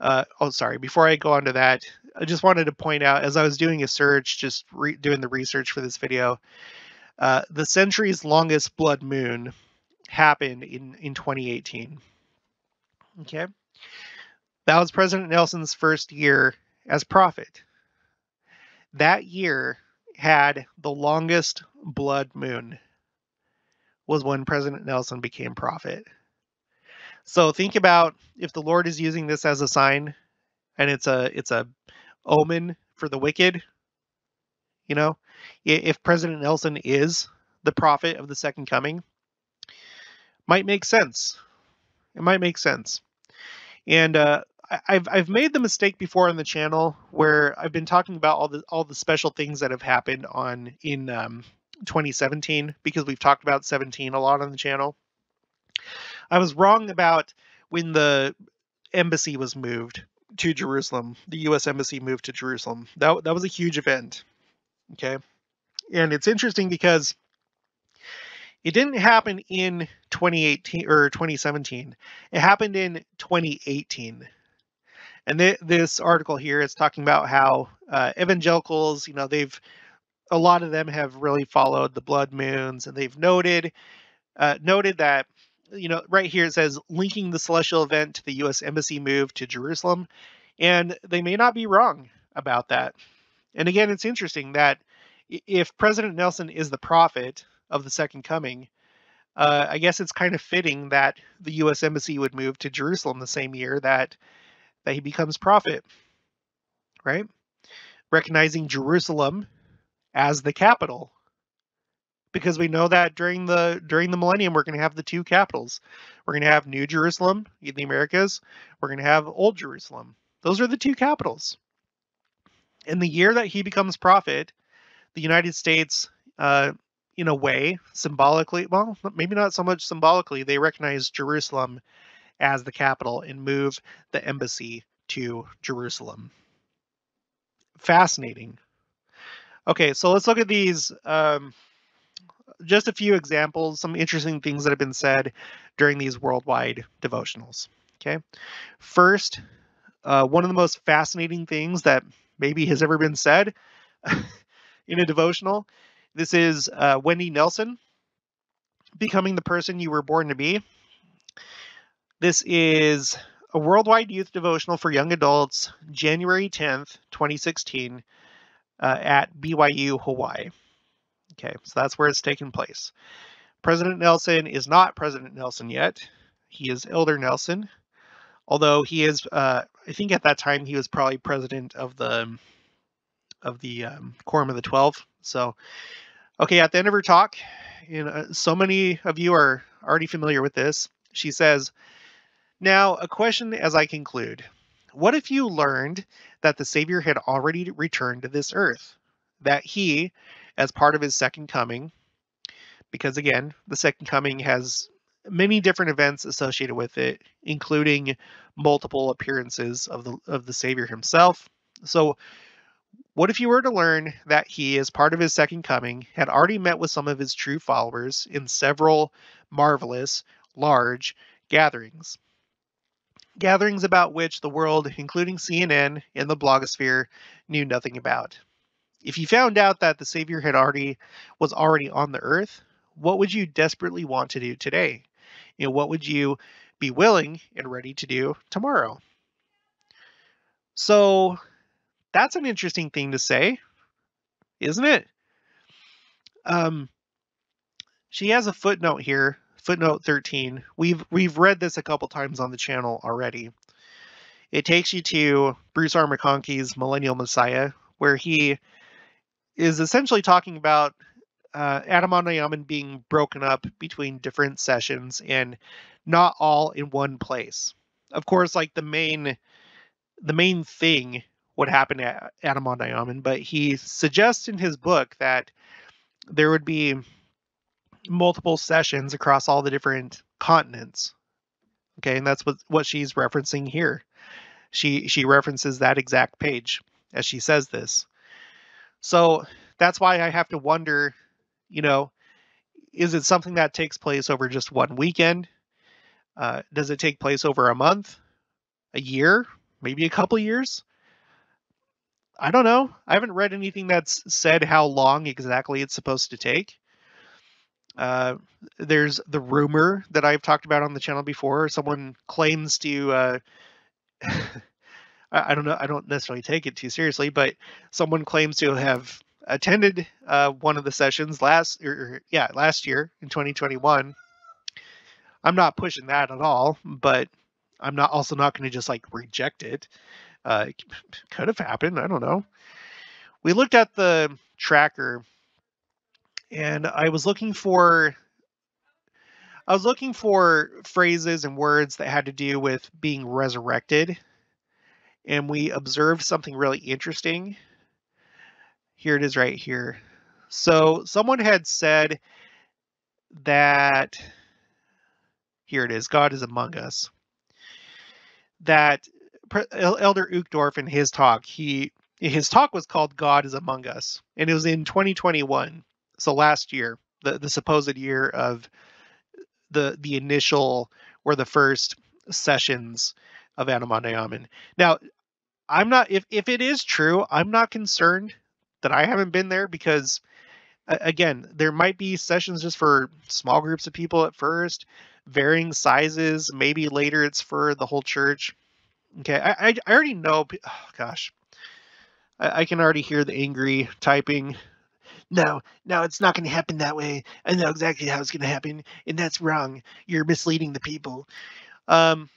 Uh, oh, sorry. Before I go on to that, I just wanted to point out as I was doing a search, just doing the research for this video, uh, the century's longest blood moon happened in, in 2018. Okay. That was President Nelson's first year as prophet. That year had the longest blood moon was when President Nelson became prophet. So think about if the Lord is using this as a sign and it's a it's a omen for the wicked, you know, if President Nelson is the prophet of the second coming, might make sense. It might make sense. And uh, I've I've made the mistake before on the channel where I've been talking about all the all the special things that have happened on in um, 2017 because we've talked about 17 a lot on the channel. I was wrong about when the embassy was moved to Jerusalem. The U.S. embassy moved to Jerusalem. That that was a huge event. Okay, and it's interesting because it didn't happen in 2018 or 2017. It happened in 2018. And th- this article here is talking about how uh, evangelicals, you know, they've a lot of them have really followed the blood moons, and they've noted uh, noted that you know, right here it says linking the celestial event to the U.S. embassy move to Jerusalem, and they may not be wrong about that. And again, it's interesting that if President Nelson is the prophet of the second coming, uh, I guess it's kind of fitting that the U.S. embassy would move to Jerusalem the same year that that he becomes prophet, right? Recognizing Jerusalem as the capital because we know that during the during the millennium we're going to have the two capitals. We're going to have New Jerusalem in the Americas. We're going to have Old Jerusalem. Those are the two capitals. In the year that he becomes prophet, the United States, uh, in a way, symbolically, well, maybe not so much symbolically, they recognize Jerusalem as the capital and move the embassy to Jerusalem. Fascinating. Okay, so let's look at these. Um, just a few examples, some interesting things that have been said during these worldwide devotionals. Okay. First, uh, one of the most fascinating things that maybe has ever been said in a devotional. This is uh, Wendy Nelson, Becoming the Person You Were Born to Be. This is a worldwide youth devotional for young adults, January 10th, 2016, uh, at BYU, Hawaii. Okay, so that's where it's taking place. President Nelson is not President Nelson yet. He is Elder Nelson, although he is. Uh, I think at that time he was probably president of the of the um, Quorum of the Twelve. So, okay, at the end of her talk, you know, so many of you are already familiar with this. She says, Now, a question as I conclude. What if you learned that the Savior had already returned to this earth? That he, as part of his second coming, because again, the second coming has many different events associated with it, including multiple appearances of the of the Savior himself. So what if you were to learn that he, as part of his second coming, had already met with some of his true followers in several marvelous, large gatherings? Gatherings about which the world, including CNN and the blogosphere, knew nothing about. If you found out that the Savior had already was already on the earth, what would you desperately want to do today? You know, what would you be willing and ready to do tomorrow? So that's an interesting thing to say, isn't it? Um, she has a footnote here, footnote 13. We've we've read this a couple times on the channel already. It takes you to Bruce R. McConkie's Millennial Messiah, where he is essentially talking about uh, Adam being broken up between different sessions and not all in one place. Of course, like the main the main thing what happened at Adam but he suggests in his book that there would be multiple sessions across all the different continents. Okay, and that's what what she's referencing here. She she references that exact page as she says this. So that's why I have to wonder, you know, is it something that takes place over just one weekend? Uh, does it take place over a month, a year, maybe a couple years? I don't know. I haven't read anything that's said how long exactly it's supposed to take. Uh, there's the rumor that I've talked about on the channel before. Someone claims to. Uh, I don't know. I don't necessarily take it too seriously, but someone claims to have attended uh, one of the sessions last, or, or yeah, last year in 2021. I'm not pushing that at all, but I'm not also not going to just like reject it. Uh, could have happened. I don't know. We looked at the tracker, and I was looking for. I was looking for phrases and words that had to do with being resurrected, and we observed something really interesting. Here it is right here. So someone had said that here it is God is among us. That Elder Uchtdorf in his talk, he his talk was called God is Among Us, and it was in 2021, so last year, the the supposed year of the the initial or the first sessions of Adam-ondi-Ahman. Now, I'm not if if it is true, I'm not concerned that I haven't been there because again, there might be sessions just for small groups of people at first, varying sizes, maybe later it's for the whole church. Okay, I, I, I already know. Oh, gosh, I, I can already hear the angry typing. No, no, it's not going to happen that way. I know exactly how it's going to happen, and that's wrong. You're misleading the people. Um,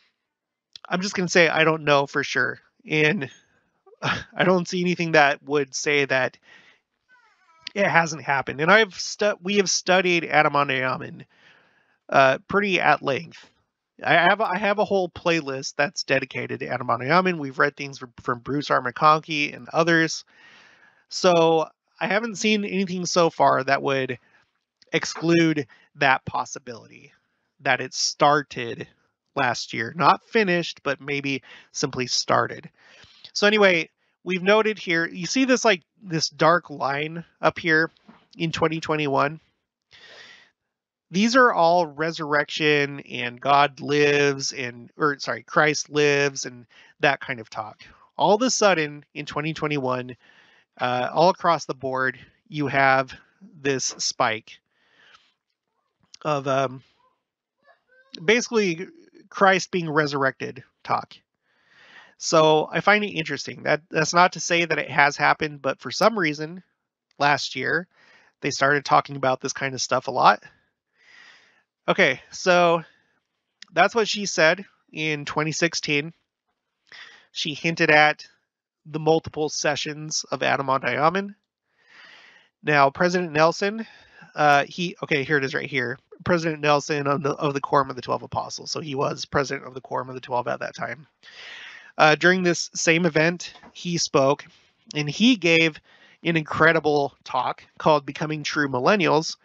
I'm just going to say I don't know for sure, and I don't see anything that would say that it hasn't happened. And I've stu- we have studied Adam-ondi-Ahman uh, pretty at length I have I have a whole playlist that's dedicated to Adam-ondi-Ahman. We've read things from, from Bruce R. McConkie and others. So I haven't seen anything so far that would exclude that possibility that it started last year. Not finished, but maybe simply started. So anyway, we've noted here, you see this like this dark line up here in 2021 these are all resurrection and God lives and or sorry, Christ lives and that kind of talk. All of a sudden in 2021, uh, all across the board, you have this spike of um, basically Christ being resurrected talk. So I find it interesting. That that's not to say that it has happened, but for some reason, last year they started talking about this kind of stuff a lot Okay, so that's what she said in 2016. She hinted at the multiple sessions of Adam-ondi-Ahman. Now, President Nelson, uh, he okay, here it is right here. President Nelson of the, of the Quorum of the Twelve Apostles. So he was president of the Quorum of the Twelve at that time. Uh, during this same event, he spoke and he gave an incredible talk called Becoming True Millennials,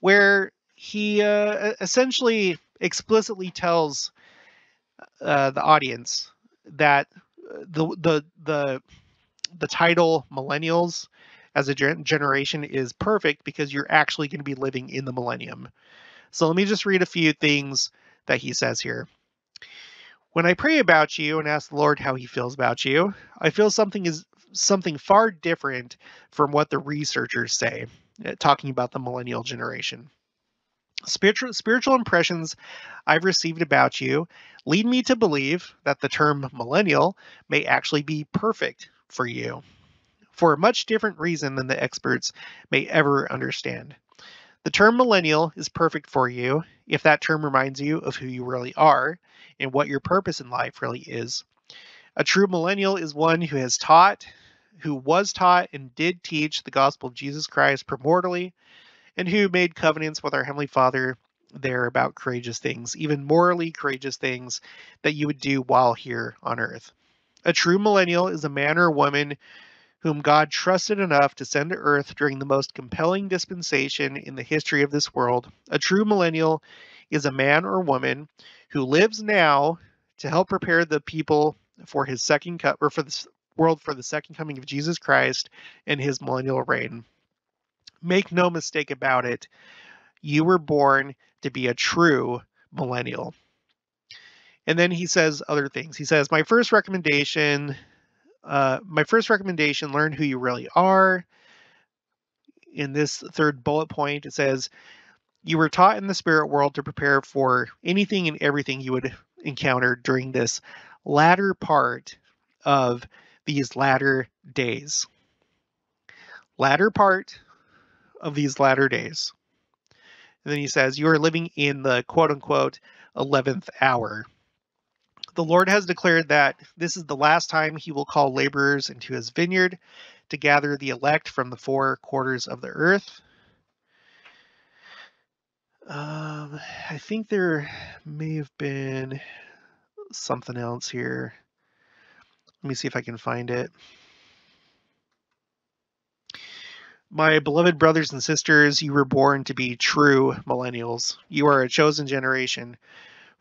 where he uh, essentially explicitly tells uh, the audience that uh, the the the the title millennials as a generation is perfect because you're actually going to be living in the millennium. So let me just read a few things that he says here. When I pray about you and ask the Lord how he feels about you, I feel something is something far different from what the researchers say, uh, talking about the millennial generation. Spiritual, spiritual impressions I've received about you lead me to believe that the term millennial may actually be perfect for you for a much different reason than the experts may ever understand. The term millennial is perfect for you if that term reminds you of who you really are and what your purpose in life really is. A true millennial is one who has taught, who was taught and did teach the gospel of Jesus Christ primordially, and who made covenants with our Heavenly Father there about courageous things, even morally courageous things that you would do while here on earth. A true millennial is a man or woman whom God trusted enough to send to earth during the most compelling dispensation in the history of this world. A true millennial is a man or woman who lives now to help prepare the people for his second cut or for the world for the second coming of Jesus Christ and his millennial reign. Make no mistake about it, you were born to be a true millennial. And then he says other things. He says, My first recommendation, uh, my first recommendation, learn who you really are. In this third bullet point, it says, You were taught in the spirit world to prepare for anything and everything you would encounter during this latter part of these latter days. Latter part of these latter days. And then he says, You are living in the quote unquote 11th hour. The Lord has declared that this is the last time he will call laborers into his vineyard to gather the elect from the four quarters of the earth. Um, I think there may have been something else here. Let me see if I can find it. My beloved brothers and sisters, you were born to be true millennials. You are a chosen generation,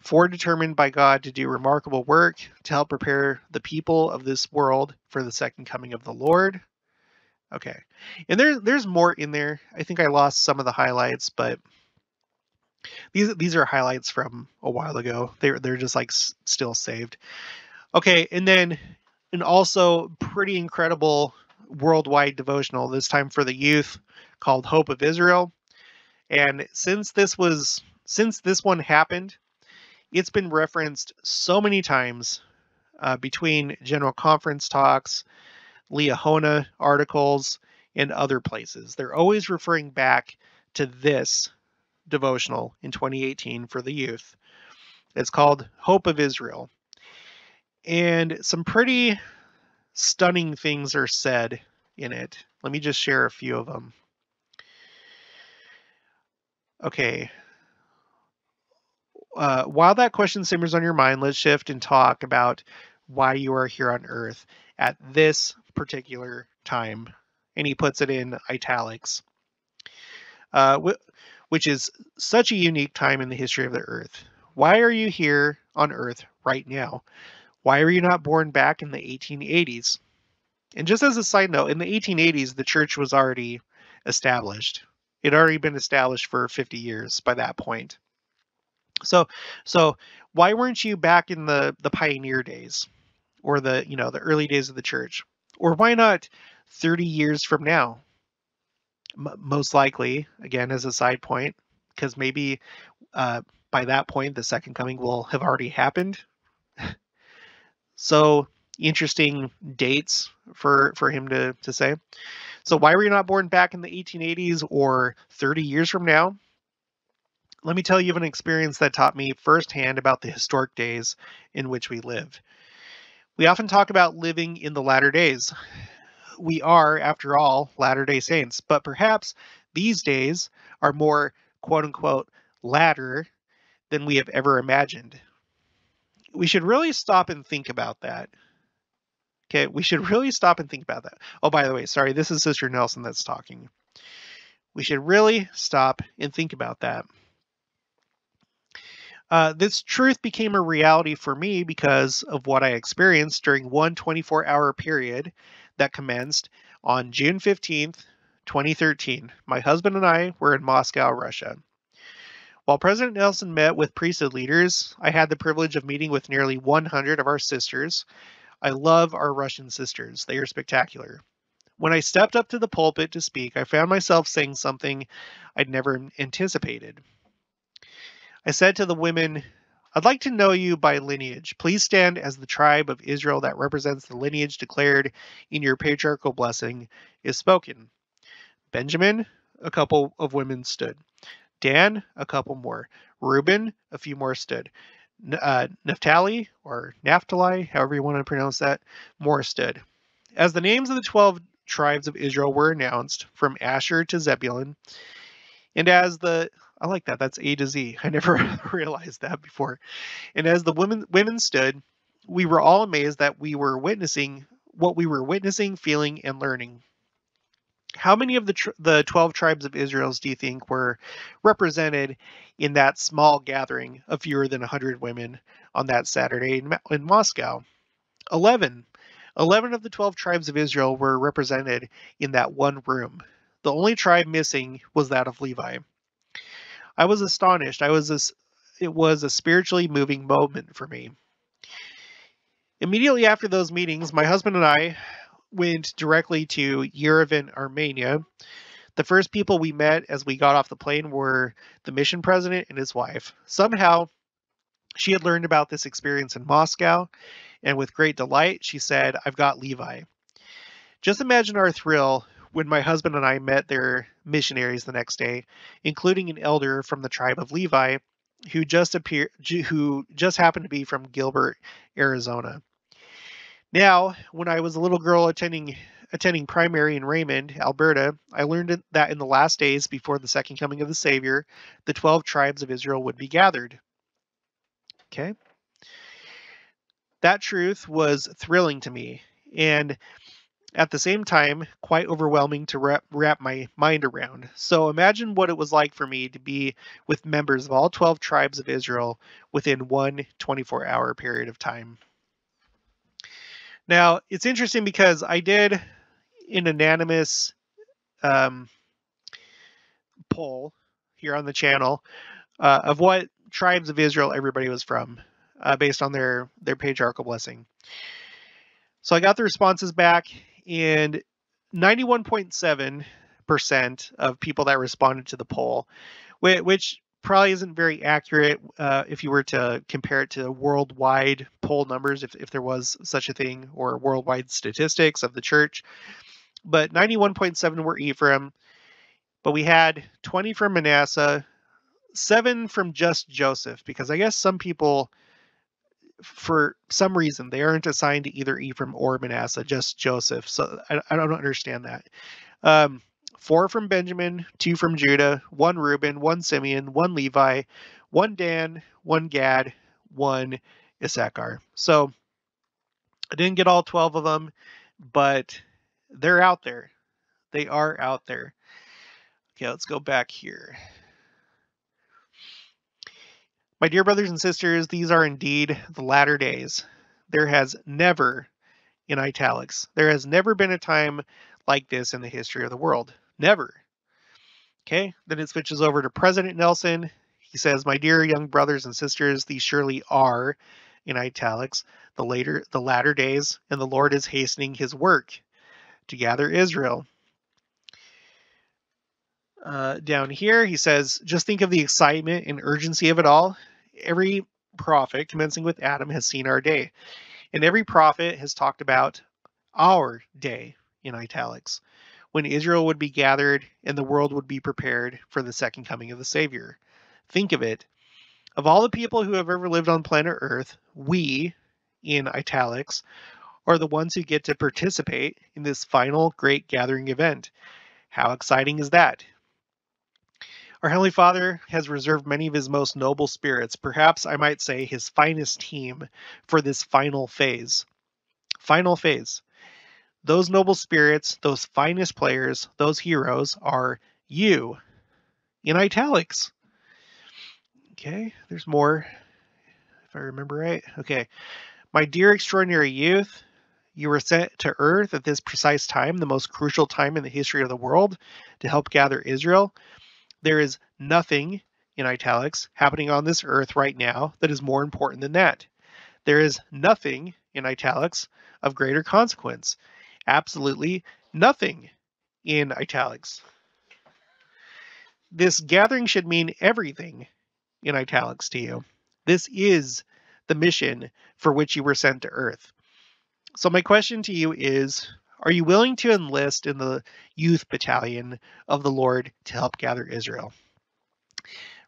foredetermined by God to do remarkable work to help prepare the people of this world for the second coming of the Lord. Okay, and there's there's more in there. I think I lost some of the highlights, but these these are highlights from a while ago. They're they're just like still saved. Okay, and then and also pretty incredible worldwide devotional, this time for the youth, called Hope of Israel. And since this was since this one happened, it's been referenced so many times uh, between general conference talks, Liahona articles, and other places. They're always referring back to this devotional in 2018 for the youth. It's called Hope of Israel. And some pretty stunning things are said in it. Let me just share a few of them. Okay. Uh, while that question simmers on your mind, let's shift and talk about why you are here on Earth at this particular time. And he puts it in italics, uh, which is such a unique time in the history of the Earth. Why are you here on Earth right now? Why are you not born back in the 1880s? And just as a side note, in the 1880s, the church was already established. It had already been established for 50 years by that point. So, so why weren't you back in the the pioneer days, or the you know the early days of the church, or why not 30 years from now? M- most likely, again as a side point, because maybe uh, by that point the second coming will have already happened. so interesting dates for for him to to say. So why were you not born back in the 1880s or 30 years from now? Let me tell you of an experience that taught me firsthand about the historic days in which we live. We often talk about living in the latter days. We are, after all, Latter day Saints, but perhaps these days are more quote unquote latter than we have ever imagined. We should really stop and think about that. Okay, we should really stop and think about that. Oh, by the way, sorry, this is Sister Nelson that's talking. We should really stop and think about that. Uh, this truth became a reality for me because of what I experienced during one 24 hour period that commenced on June 15th, 2013. My husband and I were in Moscow, Russia. While President Nelson met with priesthood leaders, I had the privilege of meeting with nearly 100 of our sisters. I love our Russian sisters, they are spectacular. When I stepped up to the pulpit to speak, I found myself saying something I'd never anticipated. I said to the women, I'd like to know you by lineage. Please stand as the tribe of Israel that represents the lineage declared in your patriarchal blessing is spoken. Benjamin, a couple of women stood. Dan, a couple more. Reuben, a few more stood. Uh, Naphtali, or Naphtali, however you want to pronounce that, more stood. As the names of the 12 tribes of Israel were announced, from Asher to Zebulun, and as the I like that. That's A to Z. I never realized that before. And as the women women stood, we were all amazed that we were witnessing what we were witnessing, feeling, and learning. How many of the tr- the 12 tribes of Israel do you think were represented in that small gathering of fewer than 100 women on that Saturday in, in Moscow? 11. 11 of the 12 tribes of Israel were represented in that one room. The only tribe missing was that of Levi. I was astonished. I was this it was a spiritually moving moment for me. Immediately after those meetings, my husband and I went directly to Yerevan, Armenia. The first people we met as we got off the plane were the mission president and his wife. Somehow, she had learned about this experience in Moscow, and with great delight, she said, I've got Levi. Just imagine our thrill when my husband and I met their missionaries the next day, including an elder from the tribe of Levi who just appeared who just happened to be from Gilbert, Arizona. Now, when I was a little girl attending attending primary in Raymond, Alberta, I learned that in the last days before the second coming of the Savior, the 12 tribes of Israel would be gathered. Okay? That truth was thrilling to me, and at the same time quite overwhelming to wrap, wrap my mind around. So imagine what it was like for me to be with members of all 12 tribes of Israel within one 24 hour period of time. Now, it's interesting because I did an anonymous um, poll here on the channel uh, of what tribes of Israel everybody was from uh, based on their, their patriarchal blessing. So I got the responses back, and 91.7% of people that responded to the poll, which probably isn't very accurate uh, if you were to compare it to worldwide poll numbers, if, if there was such a thing, or worldwide statistics of the church. But 91.7 were Ephraim, but we had 20 from Manasseh, seven from just Joseph, because I guess some people for some reason they aren't assigned to either Ephraim or Manasseh, just Joseph. So I, I don't understand that. Um, four from Benjamin, two from Judah, one Reuben, one Simeon, one Levi, one Dan, one Gad, one Issachar. So I didn't get all 12 of them, but they're out there. They are out there. Okay, let's go back here. My dear brothers and sisters, these are indeed the latter days. There has never, in italics, there has never been a time like this in the history of the world. Never. Okay, then it switches over to President Nelson. He says, My dear young brothers and sisters, these surely are, in italics, the later the latter days, and the Lord is hastening his work to gather Israel. Uh, down here, he says, just think of the excitement and urgency of it all every prophet, commencing with Adam, has seen our day. And every prophet has talked about our day in italics, when Israel would be gathered and the world would be prepared for the second coming of the Savior. Think of it. Of all the people who have ever lived on planet Earth, we, in italics, are the ones who get to participate in this final great gathering event. How exciting is that? Our Heavenly Father has reserved many of his most noble spirits, perhaps I might say his finest team, for this final phase. Final phase. Those noble spirits, those finest players, those heroes are you in italics. Okay, there's more if I remember right. Okay. My dear extraordinary youth, you were sent to Earth at this precise time, the most crucial time in the history of the world, to help gather Israel. There is nothing, in italics, happening on this Earth right now that is more important than that. There is nothing, in italics, of greater consequence. Absolutely nothing, in italics. This gathering should mean everything, in italics to you. This is the mission for which you were sent to Earth. So, my question to you is Are you willing to enlist in the youth battalion of the Lord to help gather Israel?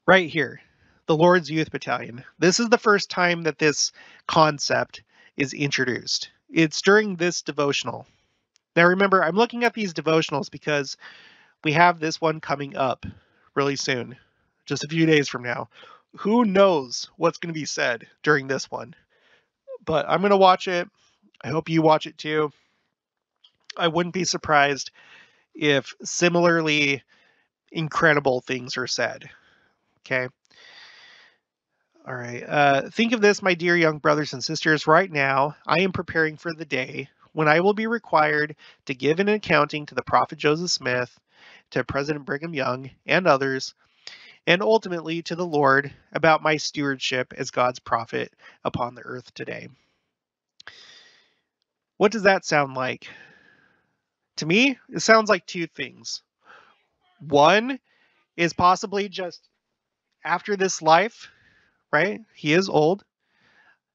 Right here, the Lord's Youth Battalion. This is the first time that this concept is introduced. It's during this devotional. Now, remember, I'm looking at these devotionals because we have this one coming up really soon, just a few days from now. Who knows what's going to be said during this one? But I'm going to watch it. I hope you watch it too. I wouldn't be surprised if similarly incredible things are said. Okay. All right. Uh, think of this, my dear young brothers and sisters. Right now, I am preparing for the day when I will be required to give an accounting to the prophet Joseph Smith, to President Brigham Young, and others, and ultimately to the Lord about my stewardship as God's prophet upon the earth today. What does that sound like? To me, it sounds like two things. One is possibly just after this life, right? He is old.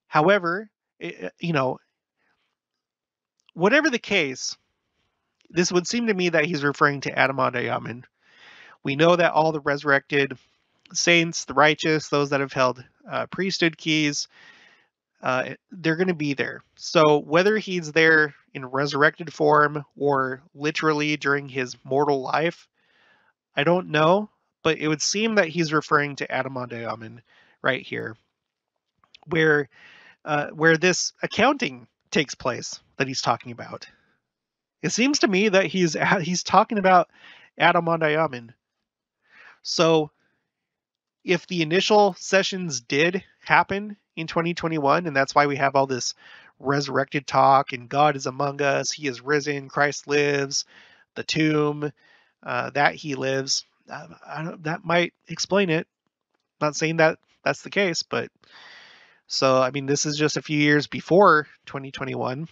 However, it, you know, whatever the case, this would seem to me that he's referring to Adam-ondi-Ahman. We know that all the resurrected saints, the righteous, those that have held uh, priesthood keys, uh, they're going to be there. So whether he's there in resurrected form or literally during his mortal life, I don't know. But it would seem that he's referring to Adam-ondi-Ahman right here, where uh, where this accounting takes place that he's talking about. It seems to me that he's he's talking about Adam-ondi-Ahman. So if the initial sessions did happen in 2021, and that's why we have all this resurrected talk and God is among us, He is risen, Christ lives, the tomb, uh, that He lives. Uh, that might explain it. Not saying that that's the case, but so I mean, this is just a few years before 2021.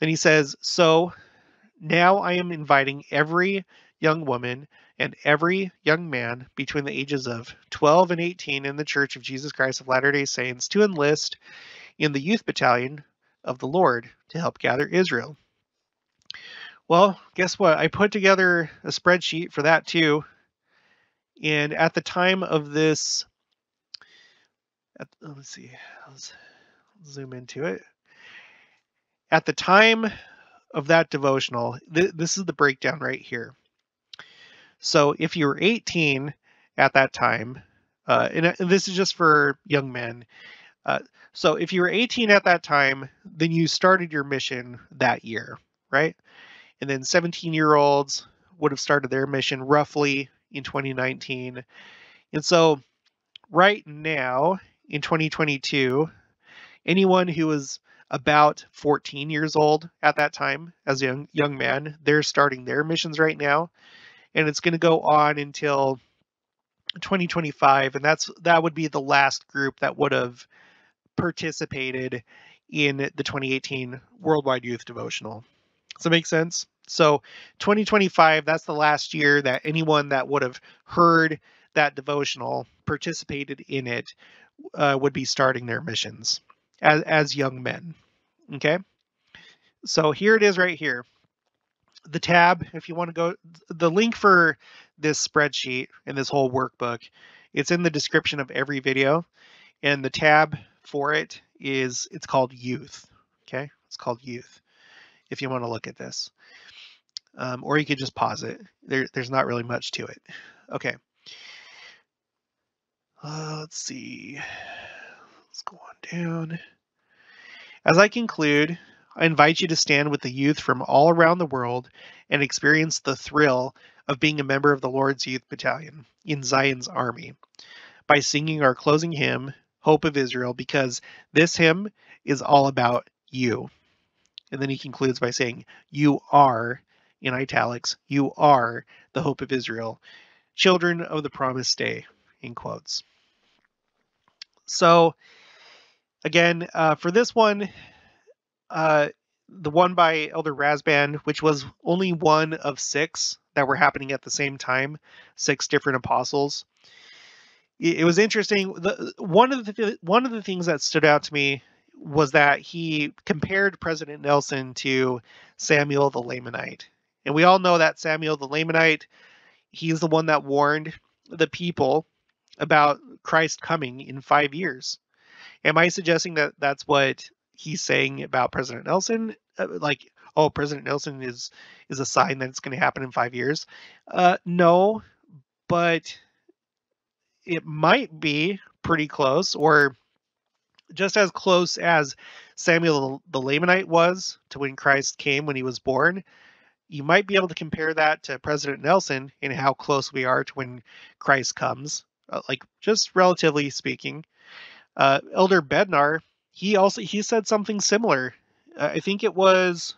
Then he says, So now I am inviting every young woman and every young man between the ages of 12 and 18 in the Church of Jesus Christ of Latter day Saints to enlist in the youth battalion of the Lord to help gather Israel. Well, guess what? I put together a spreadsheet for that too. And at the time of this, at, oh, let's see, let's zoom into it. At the time of that devotional, th this is the breakdown right here. So if you were 18 at that time, uh, and, and, this is just for young men. Uh, so if you were 18 at that time, then you started your mission that year, right? And then 17 year olds would have started their mission roughly in 2019. And so right now in 2022, anyone who was about 14 years old at that time as a young, young man, they're starting their missions right now and it's going to go on until 2025 and that's that would be the last group that would have participated in the 2018 worldwide youth devotional. Does that make sense? So 2025 that's the last year that anyone that would have heard that devotional participated in it uh, would be starting their missions as, as young men okay? So here it is right here the tab, if you want to go, the link for this spreadsheet and this whole workbook, it's in the description of every video. And the tab for it is, it's called youth. Okay, it's called youth if you want to look at this. Um, or you could just pause it. There, there's not really much to it. Okay. Uh, let's see. Let's go on down. As I conclude, I invite you to stand with the youth from all around the world and experience the thrill of being a member of the Lord's Youth Battalion in Zion's army by singing our closing hymn, Hope of Israel, because this hymn is all about you. And then he concludes by saying, You are, in italics, you are the hope of Israel, children of the promised day, in quotes. So, again, uh, for this one, uh, the one by Elder Rasband, which was only one of six that were happening at the same time, six different apostles. It, it was interesting. The, one of the one of the things that stood out to me was that he compared President Nelson to Samuel the Lamanite, and we all know that Samuel the Lamanite, he's the one that warned the people about Christ coming in five years. Am I suggesting that that's what he's saying about President Nelson? Uh, like, oh, President Nelson is is a sign that it's going to happen in five years? Uh, no, but it might be pretty close, or just as close as Samuel the Lamanite was to when Christ came when he was born. You might be able to compare that to President Nelson and how close we are to when Christ comes uh, like just relatively speaking. Uh, Elder Bednar, he also he said something similar. I think it was,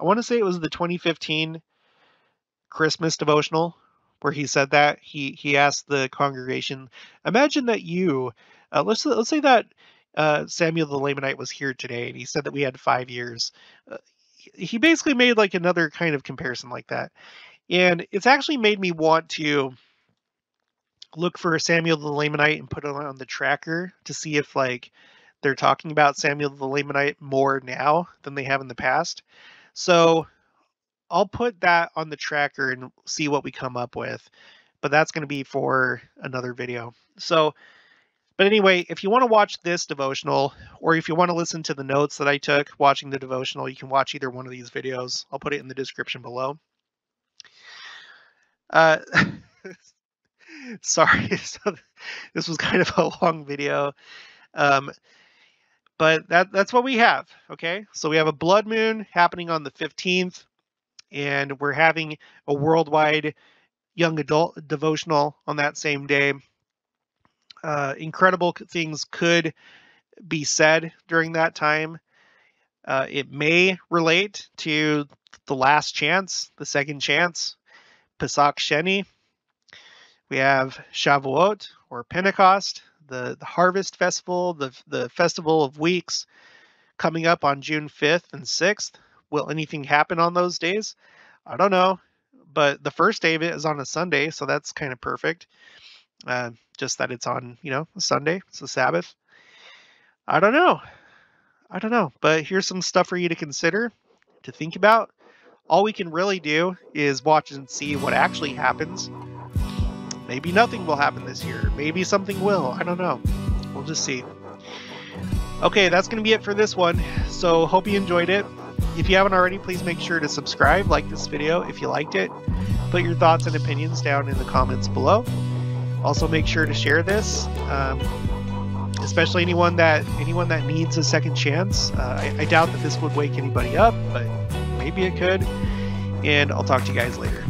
I want to say it was the 2015 Christmas devotional where he said that he he asked the congregation, imagine that you, uh, let's let's say that uh, Samuel the Lamanite was here today, and he said that we had five years. Uh, he basically made like another kind of comparison like that, and it's actually made me want to look for Samuel the Lamanite and put it on the tracker to see if like they're talking about Samuel the Lamanite more now than they have in the past. So I'll put that on the tracker and see what we come up with. But that's going to be for another video. So, but anyway, if you want to watch this devotional or if you want to listen to the notes that I took watching the devotional, you can watch either one of these videos. I'll put it in the description below. Uh, sorry. so this was kind of a long video. Um, but that that's what we have. Okay, so we have a blood moon happening on the 15th, and we're having a worldwide young adult devotional on that same day. Uh, incredible things could be said during that time. Uh, it may relate to the last chance, the second chance, Pesach Sheni, we have Shavuot or Pentecost, the, the Harvest Festival, the, the Festival of Weeks coming up on June 5th and 6th. Will anything happen on those days? I don't know. But the first day of it is on a Sunday, so that's kind of perfect. Uh, just that it's on, you know, a Sunday. It's a Sabbath. I don't know. I don't know. But here's some stuff for you to consider, to think about. All we can really do is watch and see what actually happens Maybe nothing will happen this year. Maybe something will. I don't know. We'll just see. Okay, that's going to be it for this one. So, hope you enjoyed it. If you haven't already, please make sure to subscribe, like this video if you liked it. Put your thoughts and opinions down in the comments below. Also, make sure to share this, um, especially anyone that anyone that needs a second chance. Uh, I, I doubt that this would wake anybody up, but maybe it could. And I'll talk to you guys later.